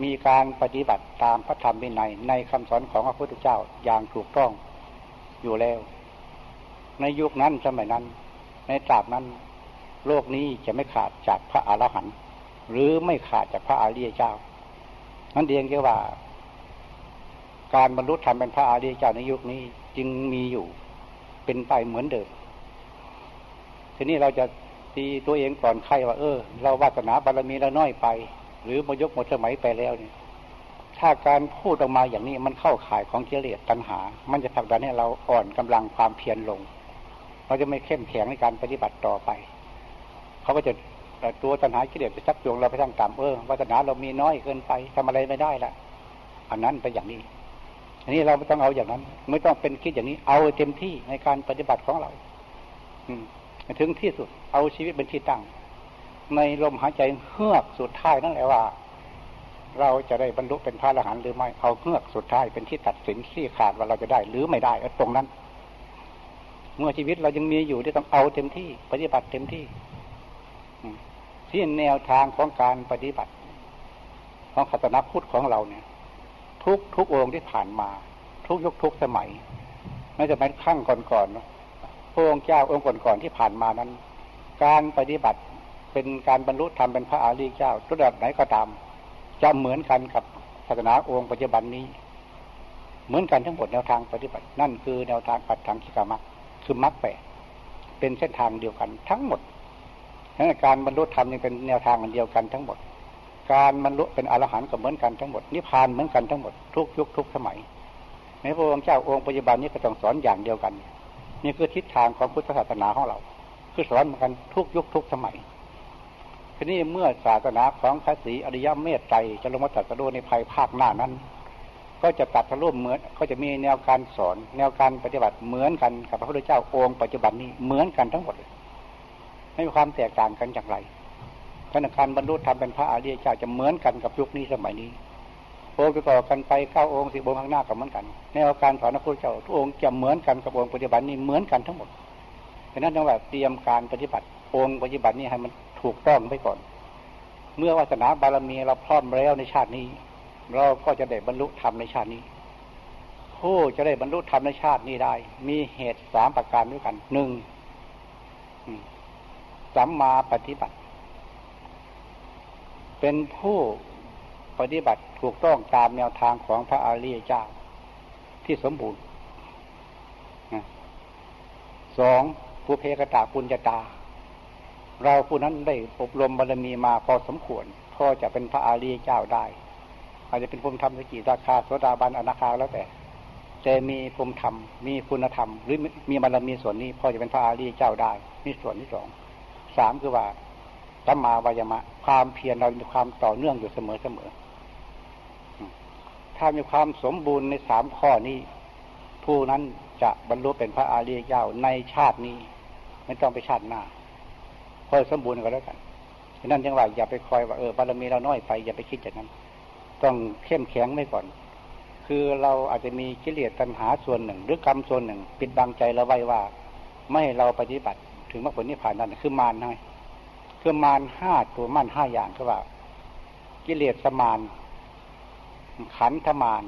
มีการปฏิบัติตามพระธรรมวินัยในคำสอนของพระพุทธเจ้าอย่างถูกต้องอยู่แล้ว ในยุคนั้นสมัยนั้น ในตราบนั้น โลกนี้จะไม่ขาดจากพระอรหันต์ หรือไม่ขาดจากพระอริยเจ้านั่นเองคือว่า การบรรลุธรรมเป็นพระอริยเจ้าในยุคนี้จึงมีอยู่เป็นไปเหมือนเดิม ทีนี้เราจะตีตัวเองก่อนใครว่า เออ เราวาสนาบารมีเราน้อยไป หรือมายกหมดสมัยไปแล้วเนี่ย ถ้าการพูดออกมาอย่างนี้มันเข้าข่ายของเจริญตัณหา มันจะผลักดันให้เราอ่อนกำลังความเพียรลง เราจะไม่เข้มแข็งในการปฏิบัติต่อไป เขาก็จะ ตัวตัณหากิเลสไปชักจูงเราไปทางต่ำเออวาสนาเรามีน้อยเกินไปทำอะไรไม่ได้ละอันนั้นไปอย่างนี้ อันนี้เราไม่ต้องเอาอย่างนั้น ไม่ต้องเป็นคิดอย่างนี้ เอาเต็มที่ในการปฏิบัติของเรา อืมถึงที่สุด เอาชีวิตเป็นที่ตั้ง ในลมหายใจเฮือกสุดท้ายนั่นแหละว่า เราจะได้บรรลุเป็นพระอรหันต์หรือไม่เอาเฮือกสุดท้ายเป็นที่ตัดสินที่ขาดว่าเราจะได้ หรือไม่ได้ตรงนั้น เมื่อชีวิตเรายังมีอยู่ที่ต้องเอาเต็มที่ ปฏิบัติเต็มที่ ที่แนวทางของการปฏิบัติ ของขัตนาพุทธของเราเนี่ย ทุกทุกองค์ที่ผ่านมา ทุกยุคทุกสมัยไม่จะเป็นขั้งก่อนๆพระองค์เจ้าองค์ก่อนๆที่ผ่านมานั้น การปฏิบัติเป็นการบรรลุธรรมเป็นพระอารีเจ้าระดับไหนก็ตาม จะเหมือนกันกับศาสนาองค์ปัจจุบันนี้ เหมือนกันทั้งหมดแนวทางปฏิบัติ นั่นคือแนวทางปัจถังคิกามักคือมักแปเป็นเส้นทางเดียวกันทั้งหมด การบรรลุธรรมนี่เป็นแนวทางอันเดียวกันทั้งหมด การบรรลุเป็นอรหันต์ก็เหมือนกันทั้งหมด นิพพานเหมือนกันทั้งหมดทุกยุคทุกสมัยในพระองค์เจ้าองค์ปัจจุบันนี้ก็ต้องสอนอย่างเดียวกัน นี่คือทิศทางของพุทธศาสนาของเรา คือสอนเหมือนกันทุกยุคทุกสมัยทีนี้เมื่อศาสนาของพระศรีอริยเมตไตรจะลงมาตัสรุในภายภาคหน้านั้น ก็จะตัดทะลุเหมือนก็จะมีแนวการสอน แนวการปฏิบัติเหมือนกันกับพระพุทธเจ้าองค์ปัจจุบันนี้เหมือนกันทั้งหมดเลย ไม่มีความแตกต่างกันอย่างไรขณะการบรรลุธรรมเป็นพระอริยเจ้าจะเหมือนกันกับยุคนี้สมัยนี้โองค์ต่อกันไปเก้าองค์สิบองค์ข้างหน้าก็เหมือนกันในอาการสอนพระพุทธเจ้าทุกองค์จะเหมือนกันกับองค์ปฏิบัตินี้เหมือนกันทั้งหมดฉะนั้นจังหวะเตรียมการปฏิบัติองค์ปฏิบัตินี้ให้มันถูกต้องไปก่อน เมื่อวาสนาบารมีเราพร้อมแล้วในชาตินี้ เราก็จะได้บรรลุธรรมในชาตินี้ผู้จะได้บรรลุธรรมในชาตินี้ได้ มีเหตุสามประการด้วยกันหนึ่ง สัมมาปฏิบัติ เป็นผู้ปฏิบัติถูกต้องตามแนวทางของพระอริยเจ้าที่สมบูรณ์สองผู้เพกตาปุญญาตา เราผู้นั้นได้อบรมบารมีมาพอสมควร พอจะเป็นพระอริยเจ้าได้ อาจจะเป็นภูมิธรรมสกิราคาโสดาบันอนาคาแล้วแต่ แต่มีภูมิธรรมมีคุณธรรม หรือมีบารมีส่วนนี้ พอจะเป็นพระอริยเจ้าได้นี่ส่วนที่สอง สามคือว่าสัมมาวายมะ ความเพียรเรามีความต่อเนื่องอยู่เสมอเสมอถ้ามีความสมบูรณ์ในสามข้อนี้ ผู้นั้นจะบรรลุเป็นพระอาริยเจ้าในชาตินี้ ไม่ต้องไปชาติหน้าพอสมบูรณ์ก็แล้วกันนั้นจังหวะอย่าไปคอยว่าเออบารมีเราน้อยไปอย่าไปคิดอย่างนั้น ต้องเข้มแข็งไม่ก่อน คือเราอาจจะมีกิเลสตัณหาส่วนหนึ่ง หรือกรรมส่วนหนึ่ง ปิดบังใจเราไว้ว่า ไม่เราปฏิบัติ ถึงมรรคผลนิพพานนั่นคือมารไงคือมารห้าตัวมารห้าอย่างก็ว่า กิเลสมานขันธมาร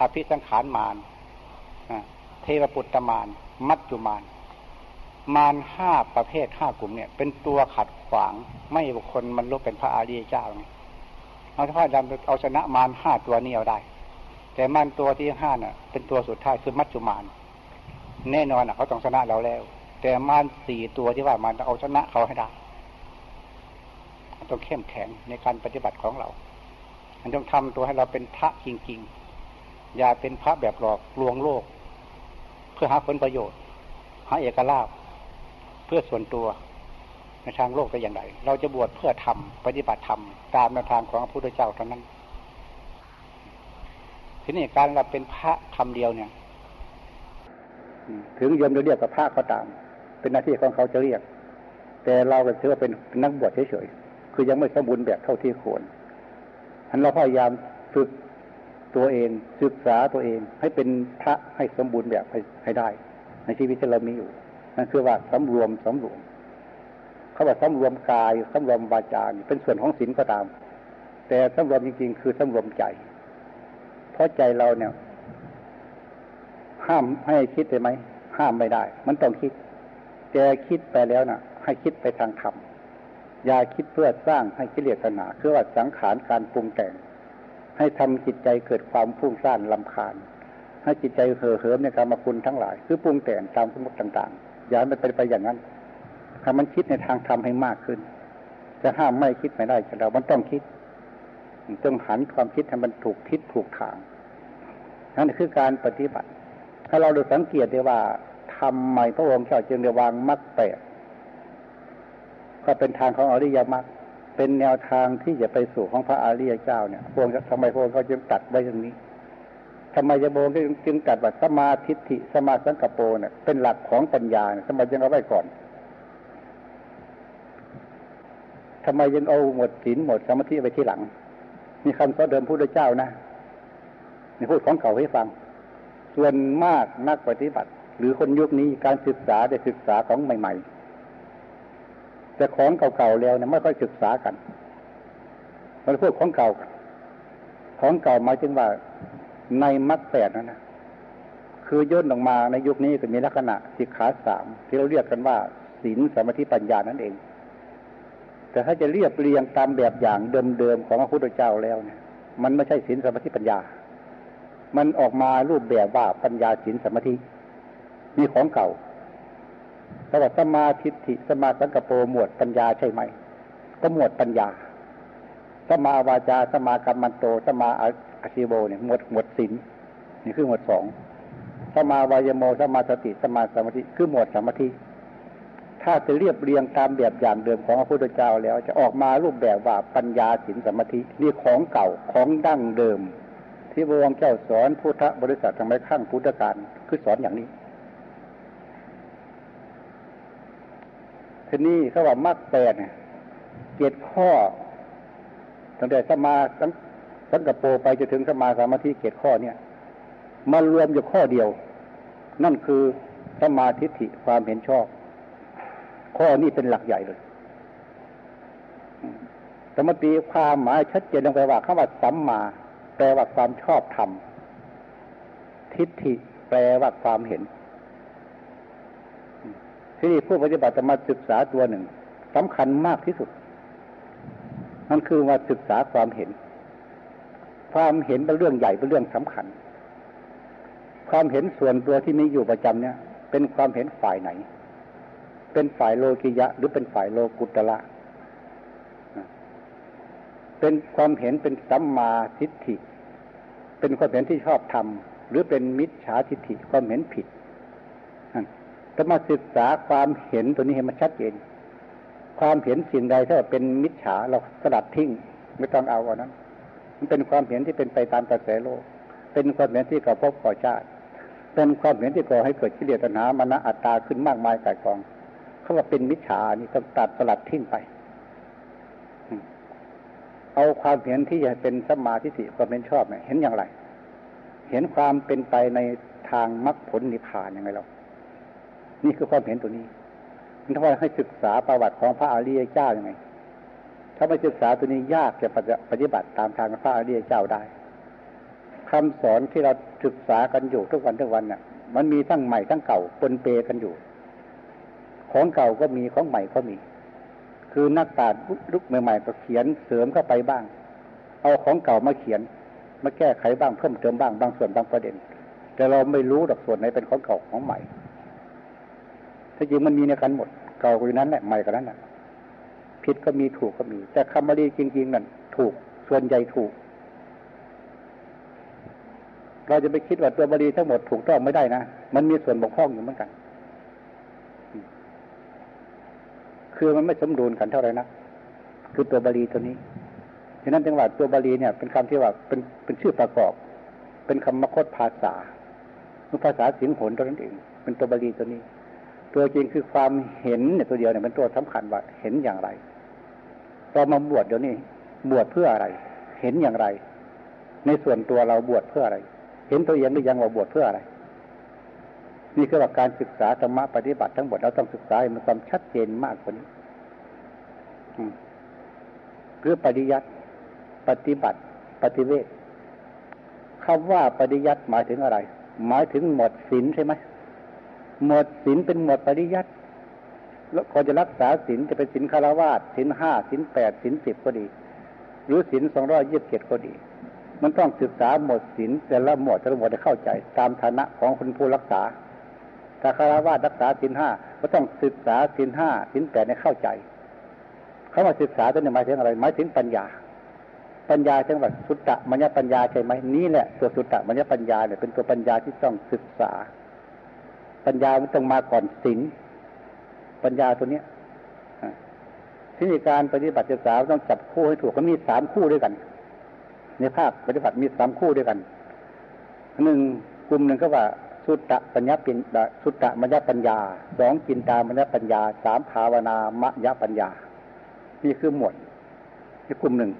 อภิสังขารมารเทวปุตตมารมัจจุมารมารห้าประเภทห้ากลุ่มเนี่ย เป็นตัวขัดขวางไม่บุคคลมันลุกเป็นพระอาริยเจ้าเนี่ยเอาถ้าดำเอาชนะมารห้าตัวนี้เอาได้ แต่มารตัวที่ห้าน่ะ เป็นตัวสุดท้ายคือมัจจุมารแน่นอนอะเขาต้องชนะเราแล้ว แต่มารสี่ตัวที่ว่ามันเอาชนะเขาให้ได้ต้องเข้มแข็งในการปฏิบัติของเราอันต้องทำตัวให้เราเป็นพระจริง ๆ อย่าเป็นพระแบบหลอกลวงโลก เพื่อหาผลประโยชน์ หาเอกลาภเพื่อส่วนตัวในทางโลกได้อย่างไรเราจะบวชเพื่อทำปฏิบัติธรรมตามแนวทางของพระพุทธเจ้าเท่านั้น ทีนี้การเราเป็นพระคำเดียวเนี่ย ถึงยมจะเรียกกับพระก็ตาม เป็นหน้าที่ของเขาจะเรียก แต่เราก็ถือว่าเป็นนักบวชเฉยๆคือยังไม่สมบูรณ์แบบเท่าที่ควรอันเราพยายามฝึกตัวเองศึกษาตัวเองให้เป็นพระให้สมบูรณ์แบบให้ได้ ในชีวิตที่เรามีอยู่นั่นคือว่าสำรวมสำรวมเขาบอกสำรวมกายสำรวมวาจาเป็นส่วนของศีลก็ตาม แต่สำรวมจริง ๆ คือสำรวมใจ เพราะใจเราเนี่ย ห้ามให้คิดได้ไหมห้ามไม่ได้ มันต้องคิด แต่คิดไปแล้วนะ่ะ ให้คิดไปทางธรรมอย่าคิดเพื่อสร้างให้กิเลสนาคือว่าสังขารการปรุงแต่ง ให้ทำจิตใจเกิดความพุ่งสร้างลำคาญ ให้จิตใจเห่อเหิมในกรรมคุณทั้งหลาย คือปรุงแต่งตามสมมติต่างๆ อย่าให้มันเป็นไปอย่างนั้นถ้มันคิดในทางธรรมให้มากขึ้น จะห้ามไม่คิดไม่ได้แต่เรามันต้องคิดต้องหันความคิดให้มันถูกทิศถูกทางนั่นคือการปฏิบัติ ถ้าเราดูสังเกตได้ว่า ทำไมพระองค์เจ้าจึงได้วางมรรคแปดก็เป็นทางของอริยมรรคเป็นแนวทางที่จะไปสู่ของพระอริยเจ้าเนี่ยพวงค์ทำไมพวงค์เขาจึงตัดไว้อย่างนี้ทำไมจะโบงจึงตัดว่าสมาธิฐิสมาสังกปรเนี่ยเป็นหลักของปัญญาทำไมยังเอาไว้ก่อนทำไมยังเอาหมดศีลหมดสมาธิไปที่หลัง มีคำสอนเดิมพูดด้วยเจ้านะนี่พูดของเก่าให้ฟัง ส่วนมากนักปฏิบัติ หรือคนยุคนี้การศึกษาได้ศึกษาของใหม่ ๆ แต่ของเก่าๆแล้วเนี่ยไม่ค่อยศึกษากันมันพูดของเก่า ของเก่าหมายถึงว่าในมัดแปดนั่นนะคือย่นออกมาในยุคนี้ก็มีลักษณะสิกขาสามที่เราเรียกกันว่าศีลสมาธิปัญญานั่นเอง แต่ถ้าจะเรียบเรียงตามแบบอย่างเดิมๆของพระพุทธเจ้าแล้วเนี่ย มันไม่ใช่ศีลสมาธิปัญญา มันออกมารูปแบบว่าปัญญาศีลสมาธิ มีของเก่าแต่ว่าสมาธิิสมาสังกปรหมวดปัญญาใช่ไหม ก็หมวดปัญญา สมาวาจา สมากรรมันโต สมาอาชิโบเนี่ยหมวดหมวดศีลนี่คือหมวดสอง สมาวายโม สมาสติ สมาสมาธิ คือหมวดสมาธิ ถ้าจะเรียบเรียงตามแบบอย่างเดิมของพระพุทธเจ้าแล้ว จะออกมารูปแบบว่าปัญญาศีลสมาธินี่ของเก่าของดั้งเดิม ที่พระองค์เจ้าสอนพุทธบริษัททำไมข้างพุทธการคือสอนอย่างนี้ ทีนี้เขาว่ามรรคแปดเนี่ยเจ็ดข้อ ตั้งแต่สมาสังกโปไปจะถึงสมาสมาธิเจ็ดข้อเนี่ยมารวมอยู่ข้อเดียว นั่นคือสมาธิฐิความเห็นชอบ ข้อนี้เป็นหลักใหญ่เลยสมตีความหมายชัดเจนลงไปว่าคำว่าสัมมา แปลว่าความชอบธรรมทิฏฐิแปลว่าความเห็น ที่ผู้ปฏิบัติจะมาศึกษาตัวหนึ่งสำคัญมากที่สุด นั่นคือมาศึกษาความเห็น ความเห็นเป็นเรื่องใหญ่เป็นเรื่องสำคัญ ความเห็นส่วนตัวที่มีอยู่ประจำเนี่ย เป็นความเห็นฝ่ายไหน เป็นฝ่ายโลกิยะ หรือเป็นฝ่ายโลกุตละเป็นความเห็นเป็นสัมมาทิฏฐิ เป็นความเห็นที่ชอบทำหรือเป็นมิจฉาทิฏฐิความเห็นผิด ถ้ามาศึกษาความเห็นตัวนี้ให้มันชัดเจน ความเห็นสิ่งใดถ้าเป็นมิจฉาเราสลัดทิ้งไม่ต้องเอาอันนั้น มันเป็นความเห็นที่เป็นไปตามกระแสโลก เป็นความเห็นที่ก่อพบก่อชาติ เป็นความเห็นที่ก่อให้เกิดกิเลสตัณหามานะอัตตาขึ้นมากมายกายกองเขาว่าเป็นมิจฉานี่ต้องตัดสลัดทิ้งไป เอาความเห็นที่จะเป็นสมาธิความเป็นชอบเนี่ยเห็นอย่างไร เห็นความเป็นไปในทางมรรคผลนิพพานยังไงเรา นี่คือความเห็นตัวนี้มันทำไมให้ศึกษาประวัติของพระอริยเจ้ายังไง ถ้าไม่ศึกษาตัวนี้ยากจะปฏิบัติตามทางพระอริยเจ้าได้คำสอนที่เราศึกษากันอยู่ทุกวันทุกวันเนี่ยมันมีทั้งใหม่ทั้งเก่าปนเปกันอยู่ ของเก่าก็มีของใหม่ก็มี คือนักตาชญ์ลุกใหม่ๆก็เขียนเสริมเข้าไปบ้าง เอาของเก่ามาเขียน มาแก้ไขบ้างเพิ่มเติมบ้างบางส่วนบางประเด็น แต่เราไม่รู้ดอกส่วนไหนเป็นของเก่าของใหม่ ถ้าจริงมันมีในกันหมด เก่าก็อยู่นั้นแหละใหม่ก็นั้นแหละผิดก็มีถูกก็มี แต่คำบาลีจริง ๆ นั่นถูกส่วนใหญ่ถูก เราจะไปคิดว่าตัวบาลีทั้งหมดถูกต้องไม่ได้นะมันมีส่วนบกพร่องอยู่เหมือนกันคือมันไม่สมดุลกันเท่าไหร่นะคือตัวบาลีตัวนี้ฉะนั้นจังหวัดตัวบาลีเนี่ย เป็นคำที่ว่าเป็นเป็นชื่อประกอบ เป็นคำมคตภาษาภาษาสิงหนตัวนั้นเองเป็นตัวบาลีตัวนี้ ตัวจริงคือความเห็นเนี่ยตัวเดียวเนี่ยเป็นตัวสำคัญว่าเห็นอย่างไรเรามาบวชเดี๋ยวนี้บวชเพื่ออะไร เห็นอย่างไร ในส่วนตัวเราบวชเพื่ออะไร เห็นตัวเองหรือยังว่าบวชเพื่ออะไร นี่คือว่าการศึกษาธรรมะปฏิบัติทั้งหมดเราต้องศึกษาให้มันความชัดเจนมากกว่านี้เพื่อปฏิยัติปฏิบัติ ปฏิเวทคำว่าปฏิยัติหมายถึงอะไร หมายถึงหมดศีลใช่ไหม หมดศีลเป็นหมดปฏิยัติแล้วคนจะรักษาศีลจะเป็นศีลคารวาสศีลห้าศีลแปดศีลสิบก็ดี หรือศีลสองร้อยยี่สิบเจ็ดก็ดี มันต้องศึกษาหมดศีลแต่ละหมวดแต่ละหมวดให้เข้าใจ ตามฐานะของคนผู้รักษาถ้าคารวาสรักษาศีลห้าก็ต้องศึกษาศีลห้าศีลแปดให้เข้าใจเขามาศึกษาตัวนี้หมายถึงอะไรหมายถึงปัญญา ปัญญาจังหวัดสุตตะมัญญปัญญาใช่ไหมนี่แหละตัวสุตตะมัญญปัญญาเนี่ยเป็นตัวปัญญาที่ต้องศึกษา ปัญญามันต้องมาก่อนศีลปัญญาตัวเนี้ยที่นีการปฏิบัติศึกษาต้องจับคู่ให้ถูกก็มีสามคู่ด้วยกัน ในภาคปฏิบัติมีสามคู่ด้วยกันหนึ่งกลุ่มหนึ่งก็ว่าสุตตะปัญญาปินสุตตะมัญญปัญญาสองจินตามัญญปัญญาสามภาวนามยปัญญา นี่คือหมวดในกลุ่มหนึ่ง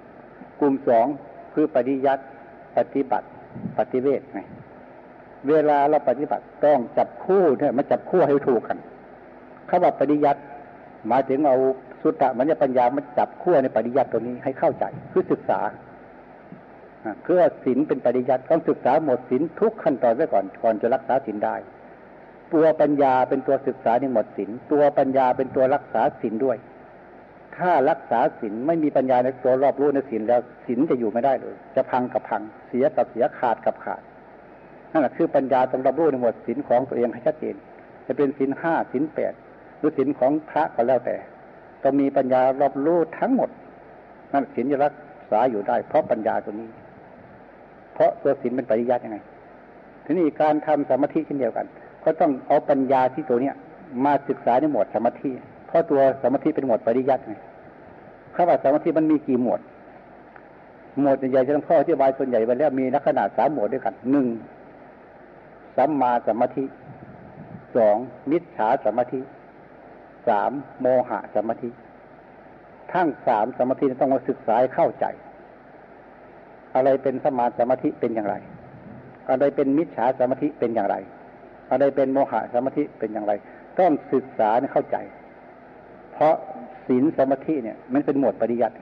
กลุ่มสองคือปฏิยัติปฏิบัติปฏิเวทไง เวลาเราปฏิบัติต้องจับคู่เนี่ยมาจับคู่ให้ถูกกันคำว่าปฏิยัติหมายถึงเอาสุตตะมัญญปัญญามาจับคู่ในปฏิยัติตัวนี้ให้เข้าใจคือศึกษาเพื่อศีลเป็นปฏิยัติต้องศึกษาหมดศีลทุกขั้นตอนไว้ก่อนก่อนจะรักษาศีลได้ ตัวปัญญาเป็นตัวศึกษาในหมดศีลตัวปัญญาเป็นตัวรักษาศีลด้วย ถ้ารักษาศีลไม่มีปัญญาในตัวรอบรู้ในศีลแล้วศีลจะอยู่ไม่ได้เลย จะพังกับพังเสียกับเสียขาดกับขาด นั่นแหละคือปัญญาต้องรับรู้ในหมวดศีลของตัวเองให้ชัดเจน จะเป็นศีลห้าศีลแปดหรือศีลของพระก็แล้วแต่ต้องมีปัญญารอบรู้ทั้งหมด นั่นศีลจะรักษาอยู่ได้ เพราะปัญญาตัวนี้ เพราะตัวศีลเป็นปริยัติยังไง ทีนี้การทำสมาธิเช่นเดียวกัน ก็ต้องเอาปัญญาที่ตัวเนี้ยมาศึกษาในหมวดสมาธิเพราะตัวสมาธิเป็นหมวดปริยัติไงข้าว่าสมาธิมันมีกี่หมวด หมวดใหญ่ๆที่หลวงพ่อที่บายส่วนใหญ่ไปแล้วมีลักษณะสามหมวดด้วยกันหนึ่ง สัมมาสมาธิสองมิจฉาสมาธิสามโมหะสมาธิ ทั้งสามสมาธิต้องมาศึกษาเข้าใจ อะไรเป็นสมาสมาธิเป็นอย่างไร อะไรเป็นมิจฉาสมาธิเป็นอย่างไร อะไรเป็นโมหะสมาธิเป็นอย่างไร ต้องศึกษาเข้าใจ เพราะศีลสมาธิเนี่ยมันเป็นหมวดปริยัติ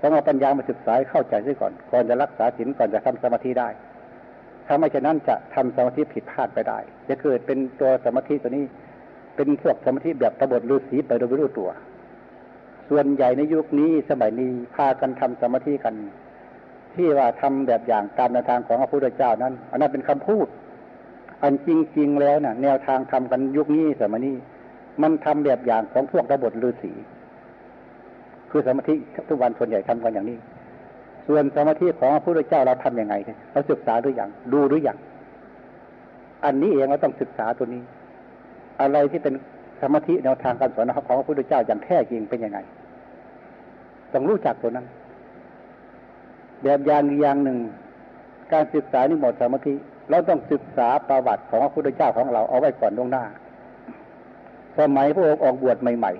ต้องเอาปัญญามาศึกษาเข้าใจซะก่อน ก่อนจะรักษาศีลก่อนจะทำสมาธิได้ ถ้าไม่เช่นนั้นจะทำสมาธิผิดพลาดไปได้ จะเกิดเป็นตัวสมาธิตัวนี้ เป็นพวกสมาธิแบบตบดฤาษีไปโดยไม่รู้ตัว ส่วนใหญ่ในยุคนี้สมัยนี้พากันทำสมาธิกัน ที่ว่าทำแบบอย่างตามแนวทางของพระพุทธเจ้านั้น อันนั้นเป็นคำพูด อันจริงๆแล้วนะ่ะ แนวทางทำกันยุคนี้สมัยนี้มันทำแบบอย่างของพวกระบทฤาษีคือสมาธิทุกวันส่วนใหญ่ทำกันอย่างนี้ ส่วนสมาธิของพระพุทธเจ้าเราทํำยังไงเราศึกษาหรืออยังดูหรือยังอันนี้เองเราต้องศึกษาตัวนี้ อะไรที่เป็นสมาธิแนวทางการสอนของพระพุทธเจ้าอย่างแท้จริงเป็นยังไงต้องรู้จักตัวนั้น แบบอย่างอย่างหนึ่ง การศึกษานี่หมดสมาธิเราต้องศึกษาประวัติของพระพุทธเจ้าของเราเอาไว้ก่อนล่วงหน้า สมัยพระองค์ออกบวชใหม่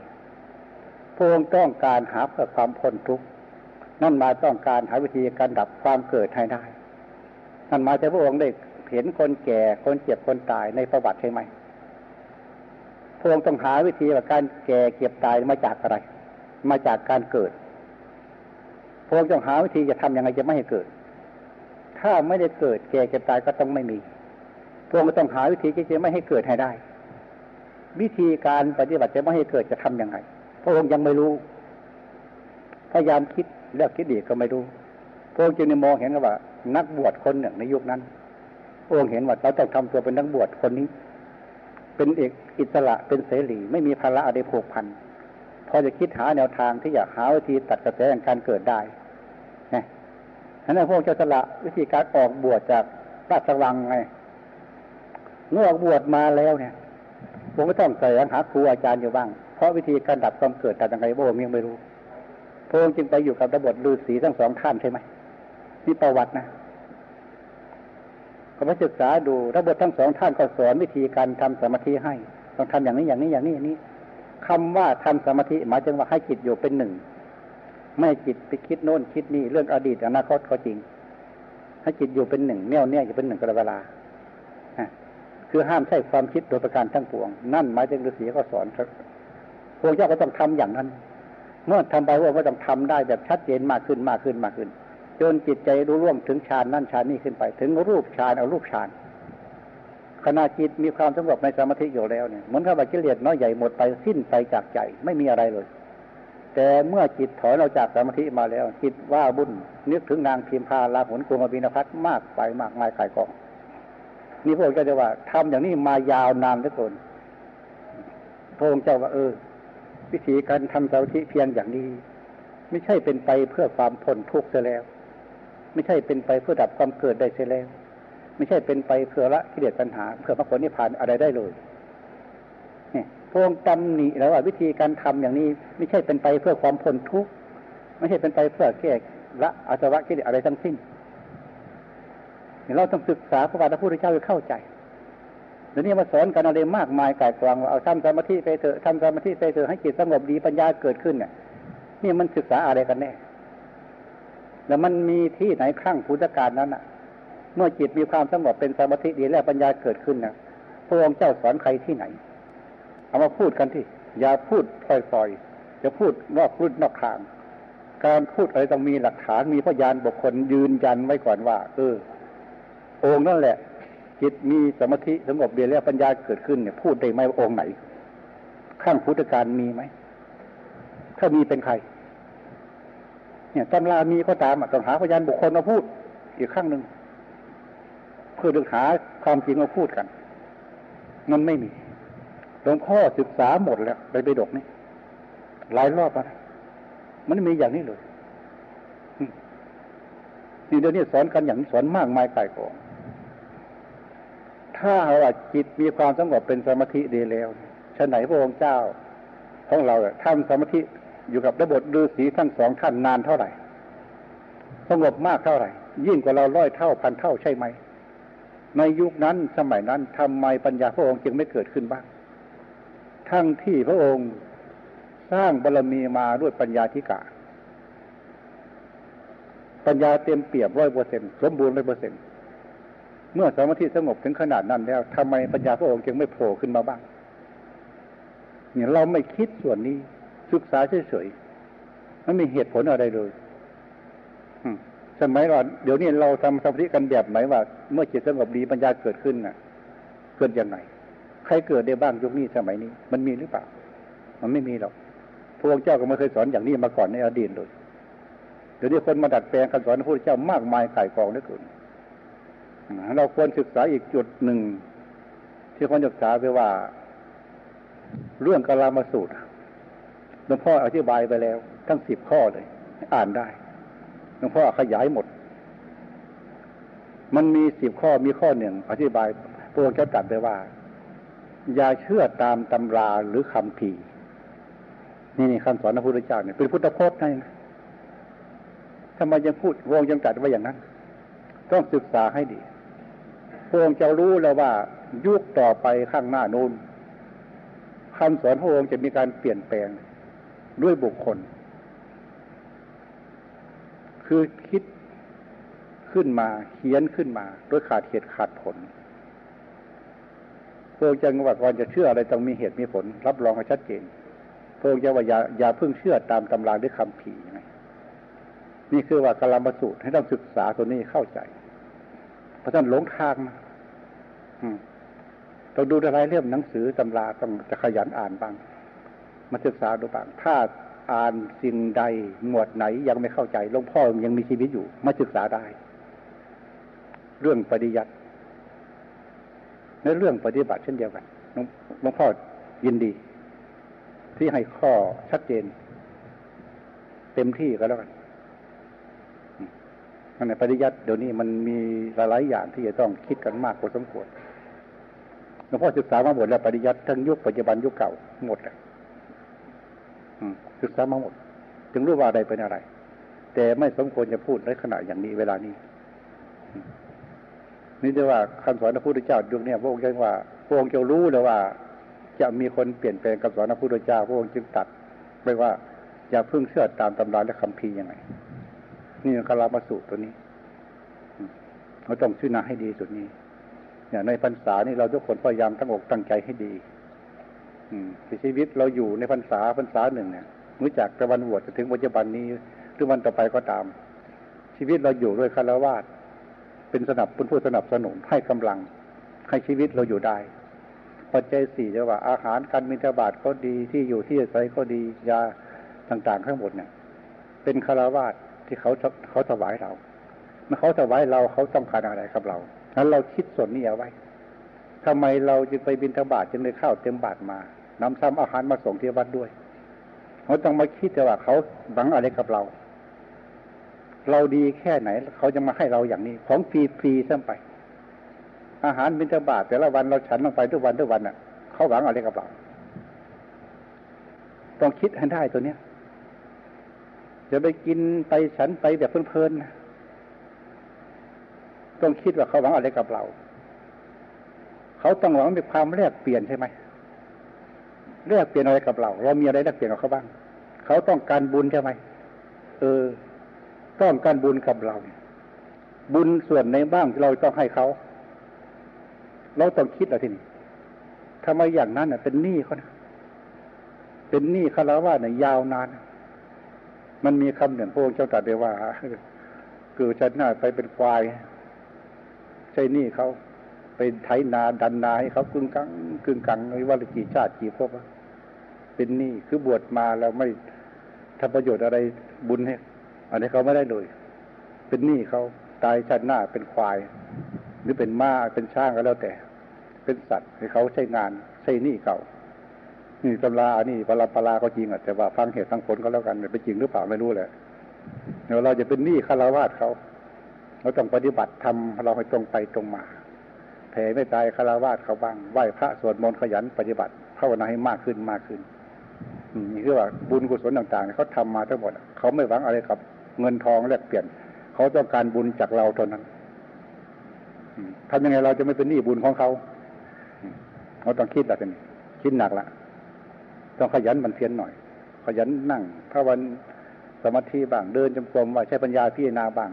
ๆพระองค์ต้องการหาเพื่อความพ้นทุกข์ นั่นมาต้องการหาวิธีการดับความเกิดให้ได้ นั่นมาจากพระองค์ได้เห็นคนแก่คนเจ็บคนตายในประวัติใช่ไหมพระองค์ต้องหาวิธีว่าการแก่เก็บตายมาจากอะไร มาจากการเกิด พระองค์ต้องหาวิธีจะทํำยังไงจะไม่ให้เกิด ถ้าไม่ได้เกิดแก่เก็บตายก็ต้องไม่มีพวกก็ต้องหาวิธีที่จะไม่ให้เกิดให้ได้ วิธีการปฏิบัติจะไม่ให้เกิดจะทํำยังไง พระองค์ยังไม่รู้ พยายามคิด แล้วคิดดีก็ไม่รู้พระองค์จึงมองเห็นว่า นักบวชคนหนึ่งในยุคนั้นพระองค์เห็นว่าเราต้องทำตัวเป็นนักบวชคนนี้ เป็นเอกอิสระเป็นเสรีไม่มีภาระอะไรผูกพันพอจะคิดหาแนวทางที่อยากหาวิธีตัดกระแสแห่งการเกิดได้นะนั้นพวกเจ้าสละวิธีการออกบวชจากราชวังไงเมื่อออกบวชมาแล้วเนี่ยผมก็ต้องใส่หาครูอาจารย์อยู่บ้าง เพราะวิธีการดับความเกิดดับยังไงโบยังไม่รู้ พระองค์จึงไปอยู่กับระบบฤาษีทั้งสองท่านใช่ไหมนี่ประวัตินะก็ไปศึกษาดูระบบทั้งสองท่านก็สอนวิธีการทำสมาธิให้ต้องทำอย่างนี้อย่างนี้อย่างนี้อย่างนี้คำว่าทำสมาธิหมายถึงว่าให้จิตอยู่เป็นหนึ่ง ไม่จิตไปคิดโน่นคิดนี่เรื่องอดีตอนาคตก็จริง ให้จิตอยู่เป็นหนึ่งแน่วแน่อยู่เป็นหนึ่งตลอดเวลาคือห้ามใช้ความคิดโดยประการทั้งปวง นั่นหมายถึงฤาษีก็สอนพวกเจ้าก็ต้องทำอย่างนั้น เมื่อทำไปว่าก็ต้องทำได้แบบชัดเจนมากขึ้นมากขึ้นมากขึ้น จนจิตใจรู้ร่วงถึงฌานนั่นฌานนี่ขึ้นไป ถึงรูปฌานเอารูปฌานขณะจิตมีความสงบในสมาธิอยู่แล้วเนี่ยเหมือนกับว่ากิเลสน้อยใหญ่หมดไปสิ้นไปจากใจไม่มีอะไรเลย แต่เมื่อจิตถอยเราจากสมาธิมาแล้ว จิตว่าบุญนึกถึงนางพิมพาลาผลกุมบินพัฒมากไปมากมายขายกองนี่พระองค์เจ้าจะว่าทำอย่างนี้มายาวนานเหลือเกินพระองค์เจ้าว่าเออ วิธีการทำสมาธิเพียงอย่างนี้ ไม่ใช่เป็นไปเพื่อความพ้นทุกข์เสียแล้ว ไม่ใช่เป็นไปเพื่อดับความเกิดได้เสียแล้ว ไม่ใช่เป็นไปเพื่อละกิเลสปัญหา เพื่อมรรคผลนิพพานอะไรได้เลยเนี่ยพระองตำหนิแล้วว่าวิธีการทำอย่างนี้ ไม่ใช่เป็นไปเพื่อความพ้นทุกข์ไม่ใช่เป็นไปเพื่อแก้ละอาสวะกิเลสอะไรทั้งสิ้นเราต้องศึกษาพระบาทพระพุทธเจ้าให้เข้าใจ เดี๋ยวนี้มาสอนกันอะไรมากมายกายกวางว่าเอาทำสมาธิไปเถอะทำสมาธิไปเถอะให้จิตสงบดีปัญญาเกิดขึ้นเนี่ยนี่มันศึกษาอะไรกันแน่แล้วมันมีที่ไหนครั้งพุทธการนั้นอะ เมื่อจิตมีความสงบเป็นสมาธิดีแล้วปัญญาเกิดขึ้นนะพระองค์เจ้าสอนใครที่ไหน เอามาพูดกันที่ อย่าพูดปล่อยๆจะพูดนอกรุ่นนอกทาง การพูดอะไรต้องมีหลักฐานมีพยานบุคคลยืนยันไว้ก่อนว่า เออ องค์นั่นแหละ จิตมีสมาธิสงบเดียแล้วปัญญาเกิดขึ้นเนี่ยพูดได้ไหมองค์ไหน ข้างพุทธการมีไหม ถ้ามีเป็นใคร เนี่ยตำรามีก็ตามต้องหาพยานบุคคลมาพูด อีกข้างหนึ่งเพื่อดึงหาความจริงมาพูดกันมันไม่มีหลวงพ่อศึกษาหมดแล้วไปไปดกนี่หลายรอบแล้วมันไม่มีอย่างนี้เลยนี่เดี๋ยวนี้สอนกันอย่างสอนมากมายกายกอง ถ้าเราจิตมีความสงบเป็นสมาธิดีแล้วชะไหนพระองค์เจ้าของเราทำสมาธิอยู่กับระบบฤาษีทั้งสองท่านนานเท่าไหร่สงบมากเท่าไหร่ ยิ่งกว่าเราร้อยเท่าพันเท่าใช่ไหม ในยุคนั้นสมัยนั้นทำไมปัญญาพระองค์จึงไม่เกิดขึ้นบ้าง ทั้งที่พระองค์สร้างบารรมีมาด้วยปัญญาธิกาปัญญาเต็มเปี่ยมร้อยเปอร์เซ็นสมบูรณ์ร้อยเปอร์เซ็นต์ เมื่อสมาธิสงบถึงขนาดนั้นแล้วทำไมปัญญาพระองค์จึงไม่โผล่ขึ้นมาบ้างเนี่ยเราไม่คิดส่วนนี้ศึกษาเฉยๆไม่มีเหตุผลอะไรเลยสมัยก่อนเดี๋ยวนี้เราทำสมาธิกันแบบไหนว่า เมื่อจิตสงบดีปัญญาเกิดขึ้นน่ะ เกิดยังไง ใครเกิดได้บ้างยุคนี้สมัยนี้ มันมีหรือเปล่า มันไม่มีหรอกพระองค์เจ้าก็ไม่เคยสอนอย่างนี้มาก่อนในอดีตเลยเดี๋ยวนี้คนมาดัดแปลงคำสอนพระพุทธเจ้ามากมายไก่กองเหลือเกิน เราควรศึกษาอีกจุดหนึ่ง ที่ควรศึกษาไปว่า เรื่องกาลามาสูตรหลวงพ่ออธิบายไปแล้ว ทั้งสิบข้อเลย อ่านได้หลวงพ่อขยายหมด มันมีสิบข้อมีข้อหนึ่งอธิบายพระองค์จะตัดไปว่า อย่าเชื่อตามตำราหรือคำพีนี่นี่คำสอนพระพุทธเจ้าเนี่ยเป็นพุทธพจน์นะทำไมยังพูดพระองยังตัดไว้อย่างนั้น ต้องศึกษาให้ดี ระองค์จะรู้แล้วว่ายุคต่อไปข้างหน้านู้นคำสอนพระองค์จะมีการเปลี่ยนแปลงด้วยบุคคล คือคิดขึ้นมาเขียนขึ้นมาโดยขาดเหตุขาดผลพระองค์จะว่าก่อนจะเชื่ออะไรต้องมีเหตุมีผล รับรองให้ชัดเจนพระองค์จะว่าอย่าอย่าเพิ่งเชื่อตามตำราด้วยคำผีไงนี่คือว่ากลามสูตรให้ต้องศึกษาตัวนี้เข้าใจ เพราะฉะนั้นหลงทางนะ ต้องดูอะไรเรื่องหนังสือตำราต้องจะขยันอ่านบ้าง มาศึกษาดูบ้าง ถ้าอ่านสิ่งใดหมวดไหนยังไม่เข้าใจหลวงพ่อยังมีชีวิตอยู่ มาศึกษาได้ เรื่องปฏิยัติในเรื่องปฏิบัติเช่นเดียวกันหลวงพ่อยินดี ที่ให้ข้อชัดเจน เต็มที่ก็แล้วกันในปฏิยัติเดี๋ยวนี้มันมีหลายๆอย่างที่จะต้องคิดกันมากกว่าสมควร หลวงพ่อศึกษามาหมดแล้วปฏิยัติทั้งยุคปัจจุบันยุคเก่าหมดเลยศึกษามาหมดจึงรู้ว่าอะไรเป็นอะไร แต่ไม่สมควรจะพูดในขณะอย่างนี้เวลานี้ นี่เรียกว่าคำสอนพระพุทธเจ้ายุคนี้พระองค์ยังว่าพระองค์จะรู้เลยว่า จะมีคนเปลี่ยนแปลงคำสอนพระพุทธเจ้าพระองค์จึงตัดไปว่าอย่าพึ่งเชื่อตามตำราและคำพียังไง นี่คือคารามาสุตัวนี้เราต้องชื่อนาให้ดีสุดนี้ ในพรรษานี่เราทุกคนพยายามตั้งอกตั้งใจให้ดีชีวิตเราอยู่ในพรรษาพรรษาหนึ่งเนี่ยรู้จักต่วันบวจนถึงปัจจุบันนี้หรือวันต่อไปก็ตาม ชีวิตเราอยู่ด้วยคารวาสเป็นสนับเป็นผู้สนับสนุนให้กำลังให้ชีวิตเราอยู่ได้ปัจจัยสี่จะว่า อาหารการมิถบาทก็ดีที่อยู่ที่อาศัยก็ดียาต่างๆทั้งหมดเนี่ย เป็นคารวาสที่เขาเขาถวายเราเมื่อเขาถวายเราเขาต้องการอะไรกับเรา นั้นเราคิดส่วนนี้เอาไว้ทำไมเราจึงไปบินทบาทจึงได้ข้าวเต็มบาทมานำซ้ำอาหารมาส่งที่วัดด้วยเขาต้องมาคิดแต่ว่าเขาหวังอะไรกับเรา เราดีแค่ไหน เขาจะมาให้เราอย่างนี้ ของฟรีๆซ้ำไป อาหารบิณฑบาตแต่ละวันเราฉันลงไปทุกวันทุกวันน่ะ เขาหวังอะไรกับเรา ต้องคิดให้ได้ตัวเนี้ยจะไปกินไปฉันไปแบบเพลินๆนะ ต้องคิดว่าเขาหวังอะไรกับเรา เขาต้องหวังมีความแลกเปลี่ยนใช่ไหมแลกเปลี่ยนอะไรกับเรา เรามีอะไรแลกเปลี่ยนกับเขาบ้าง เขาต้องการบุญใช่ไหมเออ ต้องการบุญกับเรา บุญส่วนในบ้างเราต้องให้เขาเราต้องคิดอะไรทีนี้ทำไมอย่างนั้นเน่ะ เป็นหนี้เขานะเป็นหนี้คารวะเนี่ยยาวนาน มันมีคำหนึ่งพระองค์เจ้าตรัสไว้ว่าเกิดชาติหน้าไปเป็นควาย ใช่หนี้เขาไปไถนาดันนาให้เขากึ่งกังกึ่งกังไม่ว่ากี่ชาติกี่ภพเป็นหนี้คือบวชมาแล้วไม่ทำประโยชน์อะไรบุญให้อันนี้เขาไม่ได้เลย เป็นหนี้เขาตายชาติหน้าเป็นควาย หรือเป็นม้าเป็นช้างก็แล้วแต่ เป็นสัตว์ให้เขาใช้งานใช้หนี้เก่านี่ตำราอันนี้ปลาปลาก็จริงอะแต่ว่าฟังเหตุฟังผลก็แล้วกันเป็นจริงหรือเปล่าไม่รู้แหละเดี๋ยวเราจะเป็นหนี้คารวาสเขา เราต้องปฏิบัติทำเราให้ตรงไปตรงมาแผ่ไม่ตายคารวาสเขาบ้างไหว้พระสวดมนต์ขยันปฏิบัติภาวนาให้มากขึ้นมากขึ้นนี่คือว่าบุญกุศลต่างๆเขาทามาทั้งหมดเขาไม่หวังอะไรกับ เงินทองแลกเปลี่ยน เขาต้องการบุญจากเราเท่านั้นทำยังไงเราจะไม่เป็นหนี้บุญของเขาเขาต้องคิดแบบนี้คิดหนักละต้องขยันมันเพียรหน่อย ขยันนั่งถ้าวันสมาธิบ้างเดินจมกรมว่าใช้ปัญญาพิจารณาบ้าง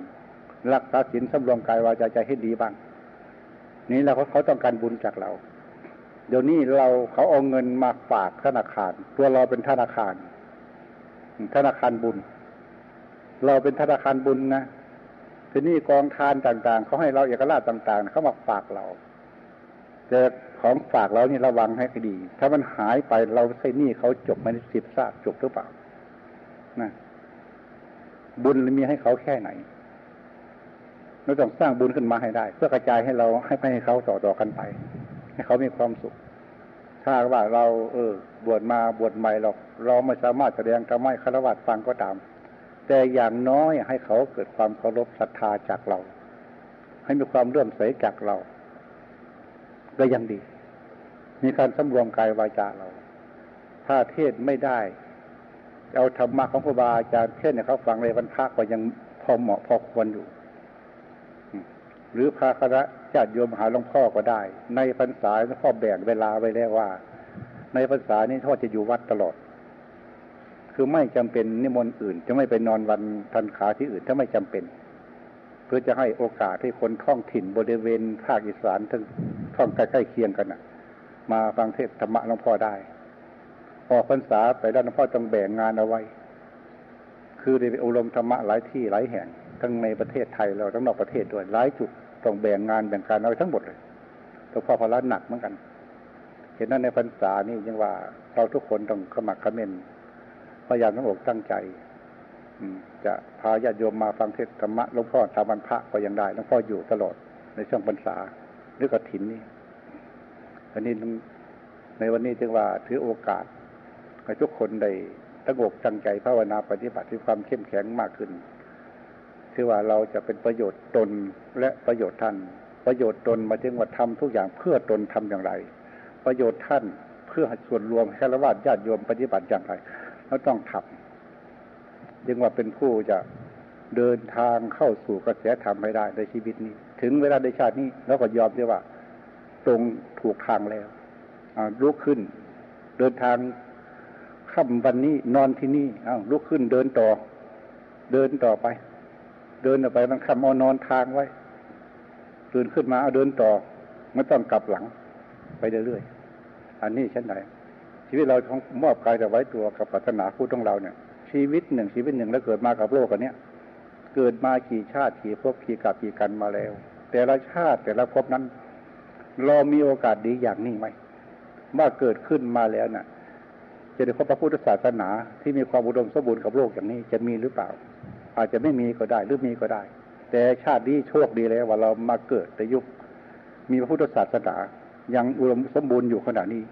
รักษาศีลสำรวมกายวาจาใจให้ดีบ้าง นี่เราเขาต้องการบุญจากเรา เดี๋ยวนี้เราเขาเอาเงินมาฝากธนาคาร ตัวเราเป็นธนาคาร ธนาคารบุญ เราเป็นธนาคารบุญนะทีนี้กองทานต่าง ๆเขาให้เราเอกราชต่าง ๆ เขามาฝากเราแต่ของฝากเรานี่ระวังให้ดี ถ้ามันหายไปเราใช้หนี้เขาจบไม่ได้สิบซาบจบหรือเปล่านะบุญมีให้เขาแค่ไหน เราต้องสร้างบุญขึ้นมาให้ได้ เพื่อกระจายให้เราให้ไปให้เขาต่อต่อกันไป ให้เขามีความสุข ถ้าว่าเรา เออ บวชมาบวชใหม่หรอก เราไม่สามารถแสดงธรรมะคารวะฟังก็ตาม แต่อย่างน้อยให้เขาเกิดความเคารพศรัทธาจากเรา ให้มีความเลื่อมใสจากเราก็ยังดี มีการสำรวมกายวาจาเรา ถ้าเทศไม่ได้ เอาธรรมะของครูบาอาจารย์เทศเนี่ยเขาฟังในวันพระก็ยังพอเหมาะพอควรอยู่ หรือพาคณะญาติโยมหาหลวงพ่อก็ได้ ในพรรษาหลวงพ่อแบ่งเวลาไว้แล้วว่า ในพรรษานี้ท่อจะอยู่วัดตลอด คือไม่จำเป็นนิมนต์อื่น จะไม่ไปนอนวันทันขาที่อื่นถ้าไม่จำเป็น เพื่อจะให้โอกาสให้คนท้องถิ่นบริเวณภาคอีสานทั้งท้องใกล้ๆเคียงกันนะมาฟังเทศธรรมะหลวงพ่อได้ออกพรรษาไปด้านหลวงพ่อต้องแบ่งงานเอาไว้ คือได้ไปอบรมธรรมะหลายที่หลายแห่ง ทั้งในประเทศไทยแล้วทั้งนอกประเทศด้วยหลายจุดต้องแบ่งงานแบ่งการเอาทั้งหมดเลยหลวงพ่อพระหนักเหมือนกัน เห็นนั้นในพรรษานี่ยังว่า เราทุกคนต้องขมักขม้นพยายามตั้งอกตั้งใจจะพาญาติโยมมาฟังเทศธรรมะหลวงพ่อตามบรรพระก็ยังได้หลวงพ่ออยู่ตลอดในช่วงพรรษาหรือกฐินนี่อันนี้ในวันนี้จึงว่าถือโอกาสให้ทุกคนได้ตั้งอกตั้งใจภาวนาปฏิบัติที่ความเข้มแข็งมากขึ้น คือว่าเราจะเป็นประโยชน์ตนและประโยชน์ท่าน ประโยชน์ตนมาถึงว่าทำทุกอย่างเพื่อตนทำอย่างไร ประโยชน์ท่านเพื่อส่วนรวมฆราวาสญาติโยมปฏิบัติอย่างไรเราต้องทำจึงว่าเป็นผู้จะเดินทางเข้าสู่กระแสธรรมให้ได้ในชีวิตนี้ ถึงเวลาในชาตินี้เราก็ยอมที่ว่า ตรงถูกทางแล้วลุกขึ้น เดินทางค่ำวันนี้นอนที่นี่อ้าวลุกขึ้นเดินต่อ เดินต่อไป เดินต่อไปมันคำเอานอนทางไว้ตื่นขึ้นมาเอาเดินต่อไม่ต้องกลับหลัง ไปเรื่อยๆอันนี้ชั้นไหนชีวิตเราต้องมอบกายแต่ไว้ตัวกับปรารถนาคู่ของเราเนี่ย ชีวิตหนึ่งชีวิตหนึ่งแล้วเกิดมากับโลกอันเนี้ยเกิดมากี่ชาติกี่ภพกี่กับกี่กันมาแล้ว แต่ละชาติแต่ละภพนั้น เรามีโอกาสดีอย่างนี้ไหมว่าเกิดขึ้นมาแล้วนะ่ะ จะได้พบพระพุทธศาสนาที่มีความอุดมสมบูรณ์กับโลกอย่างนี้จะมีหรือเปล่า อาจจะไม่มีก็ได้หรือมีก็ได้ แต่ชาตินี้โชคดีแล้วว่าเรามาเกิดในยุค มีพระพุทธศาสนายังอุดมสมบูรณ์อยู่ขณะนี้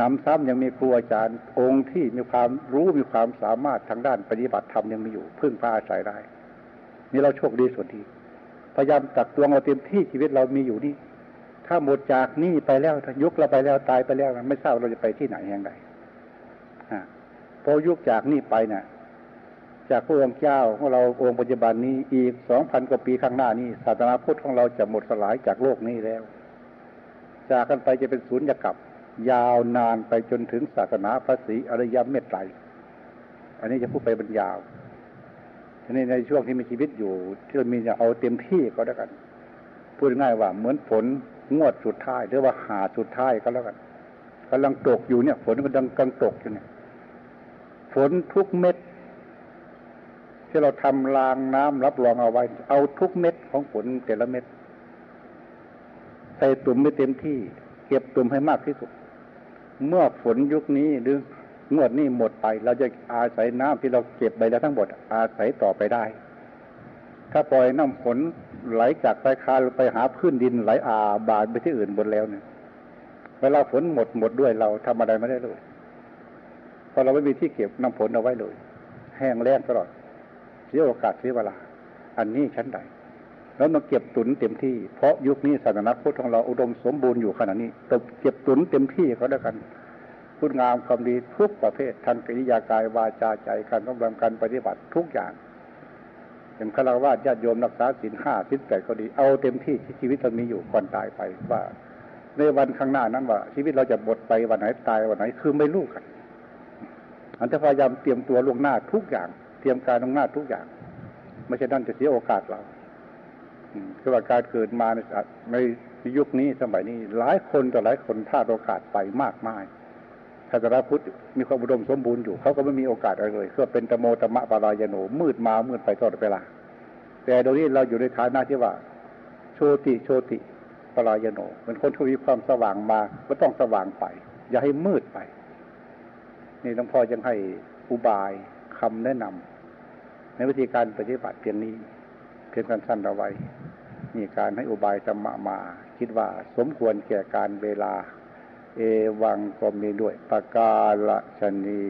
นำซ้ำยังมีครูอาจารย์องค์ที่มีความรู้มีความสามารถทางด้านปฏิบัติธรรมยังมีอยู่ พึ่งพาอาศัยได้นี่เราโชคดีส่วนที่พยายามตักตวงเอาเต็มที่ชีวิตเรามีอยู่นี่ ถ้าหมดจากนี่ไปแล้วยุคเราไปแล้วตายไปแล้วไม่ทราบเราจะไปที่ไหนยังไงพอยุคจากนี่ไปเนะ่ย จากพระองค์เจ้าของเราองค์ปัจจุบันนี้อีกสองพันกว่าปีข้างหน้านี้ศาสนาพุทธของเราจะหมดสลายจากโลกนี้แล้ว จากกันไปจะเป็นศูนย์ยกับยาวนานไปจนถึงศาสนาพระศรีอริยเมตไตรอันนี้จะพูดไปบรรยาวทีนี้ในช่วงที่มีชีวิตอยู่ ที่เรามีจะเอาเต็มที่ก็แล้วกัน พูดง่ายว่าเหมือนฝนงวดสุดท้ายหรือว่าหาสุดท้ายก็แล้วกันกำลังตกอยู่เนี่ย ฝนมันดังกำลังตกอยู่เนี่ย ฝนทุกเม็ด ที่เราทำรางน้ำรับรองเอาไว้ เอาทุกเม็ดของฝนแต่ละเม็ดใส่ตุ่มไม่เต็มที่ เก็บตุ่มให้มากที่สุด เมื่อฝนยุคนี้หรืองวดนี้หมดไป เราจะอาศัยน้ำที่เราเก็บไปแล้วทั้งหมด อาศัยต่อไปได้ ถ้าปล่อยน้ำฝนไหลจากไปคาไปหาพื้นดินไหลอาบาดไปที่อื่นหมดแล้วเนี่ยเวลาฝนหมดหมดด้วยเราทำอะไรไม่ได้เลยเพราะเราไม่มีที่เก็บน้ำฝนเอาไว้เลย แห้งแล้งตลอด เสียโอกาสเสียเวลา อันนี้ชั้นใด แล้วมาเก็บตุนเต็มที่ เพราะยุคนี้ศาสนาพุทธของเราอุดมสมบูรณ์อยู่ขณะนี้ตบเก็บตุนเต็มที่เขาด้วยกันพุทธงามความดีทุกประเภททางกิริยากายวาจาใจการกำลังการปฏิบัติทุกอย่างเป็นฆราวาสญาติโยมรักษาศีลห้าศีลแปดก็ดีเอาเต็มที่ที่ชีวิตเรามีอยู่ก่อนตายไปว่า ในวันข้างหน้านั้นว่า ชีวิตเราจะหมดไปวันไหนตายวันไหนคือไม่รู้กันอันจะพยายามเตรียมตัวล่วงหน้าทุกอย่าง รียมการลงหน้าทุกอย่าง ไม่ใช่นั่นจะเสียโอกาสเราคือว่าการเกิดมาในในยุคนี้สมัยนี้ หลายคนต่อหลายคนพลาดโอกาสไปมากมายถ้าสระพุทธมีความอุดมสมบูรณ์อยู่เขาก็ไม่มีโอกาสอะไรเลยเพื่อเป็นตโมตมะปารายโนมืดมามืดไปตลอดเวลาแต่โดยนี้เราอยู่ในฐานะที่ว่า โชติโชติปารายโนเป็นคนที่มีความสว่างมาก็ต้องสว่างไป อย่าให้มืดไป นี่หลวงพ่อยังให้อุบายคำแนะนำ ในวิธีการปฏิบัติเพียงนี้ เพียงสั้นๆเอาไว้ มีการให้อุบายธรรมะมา คิดว่าสมควรแก่การเวลา เอวังก็มีด้วยประกาศชนี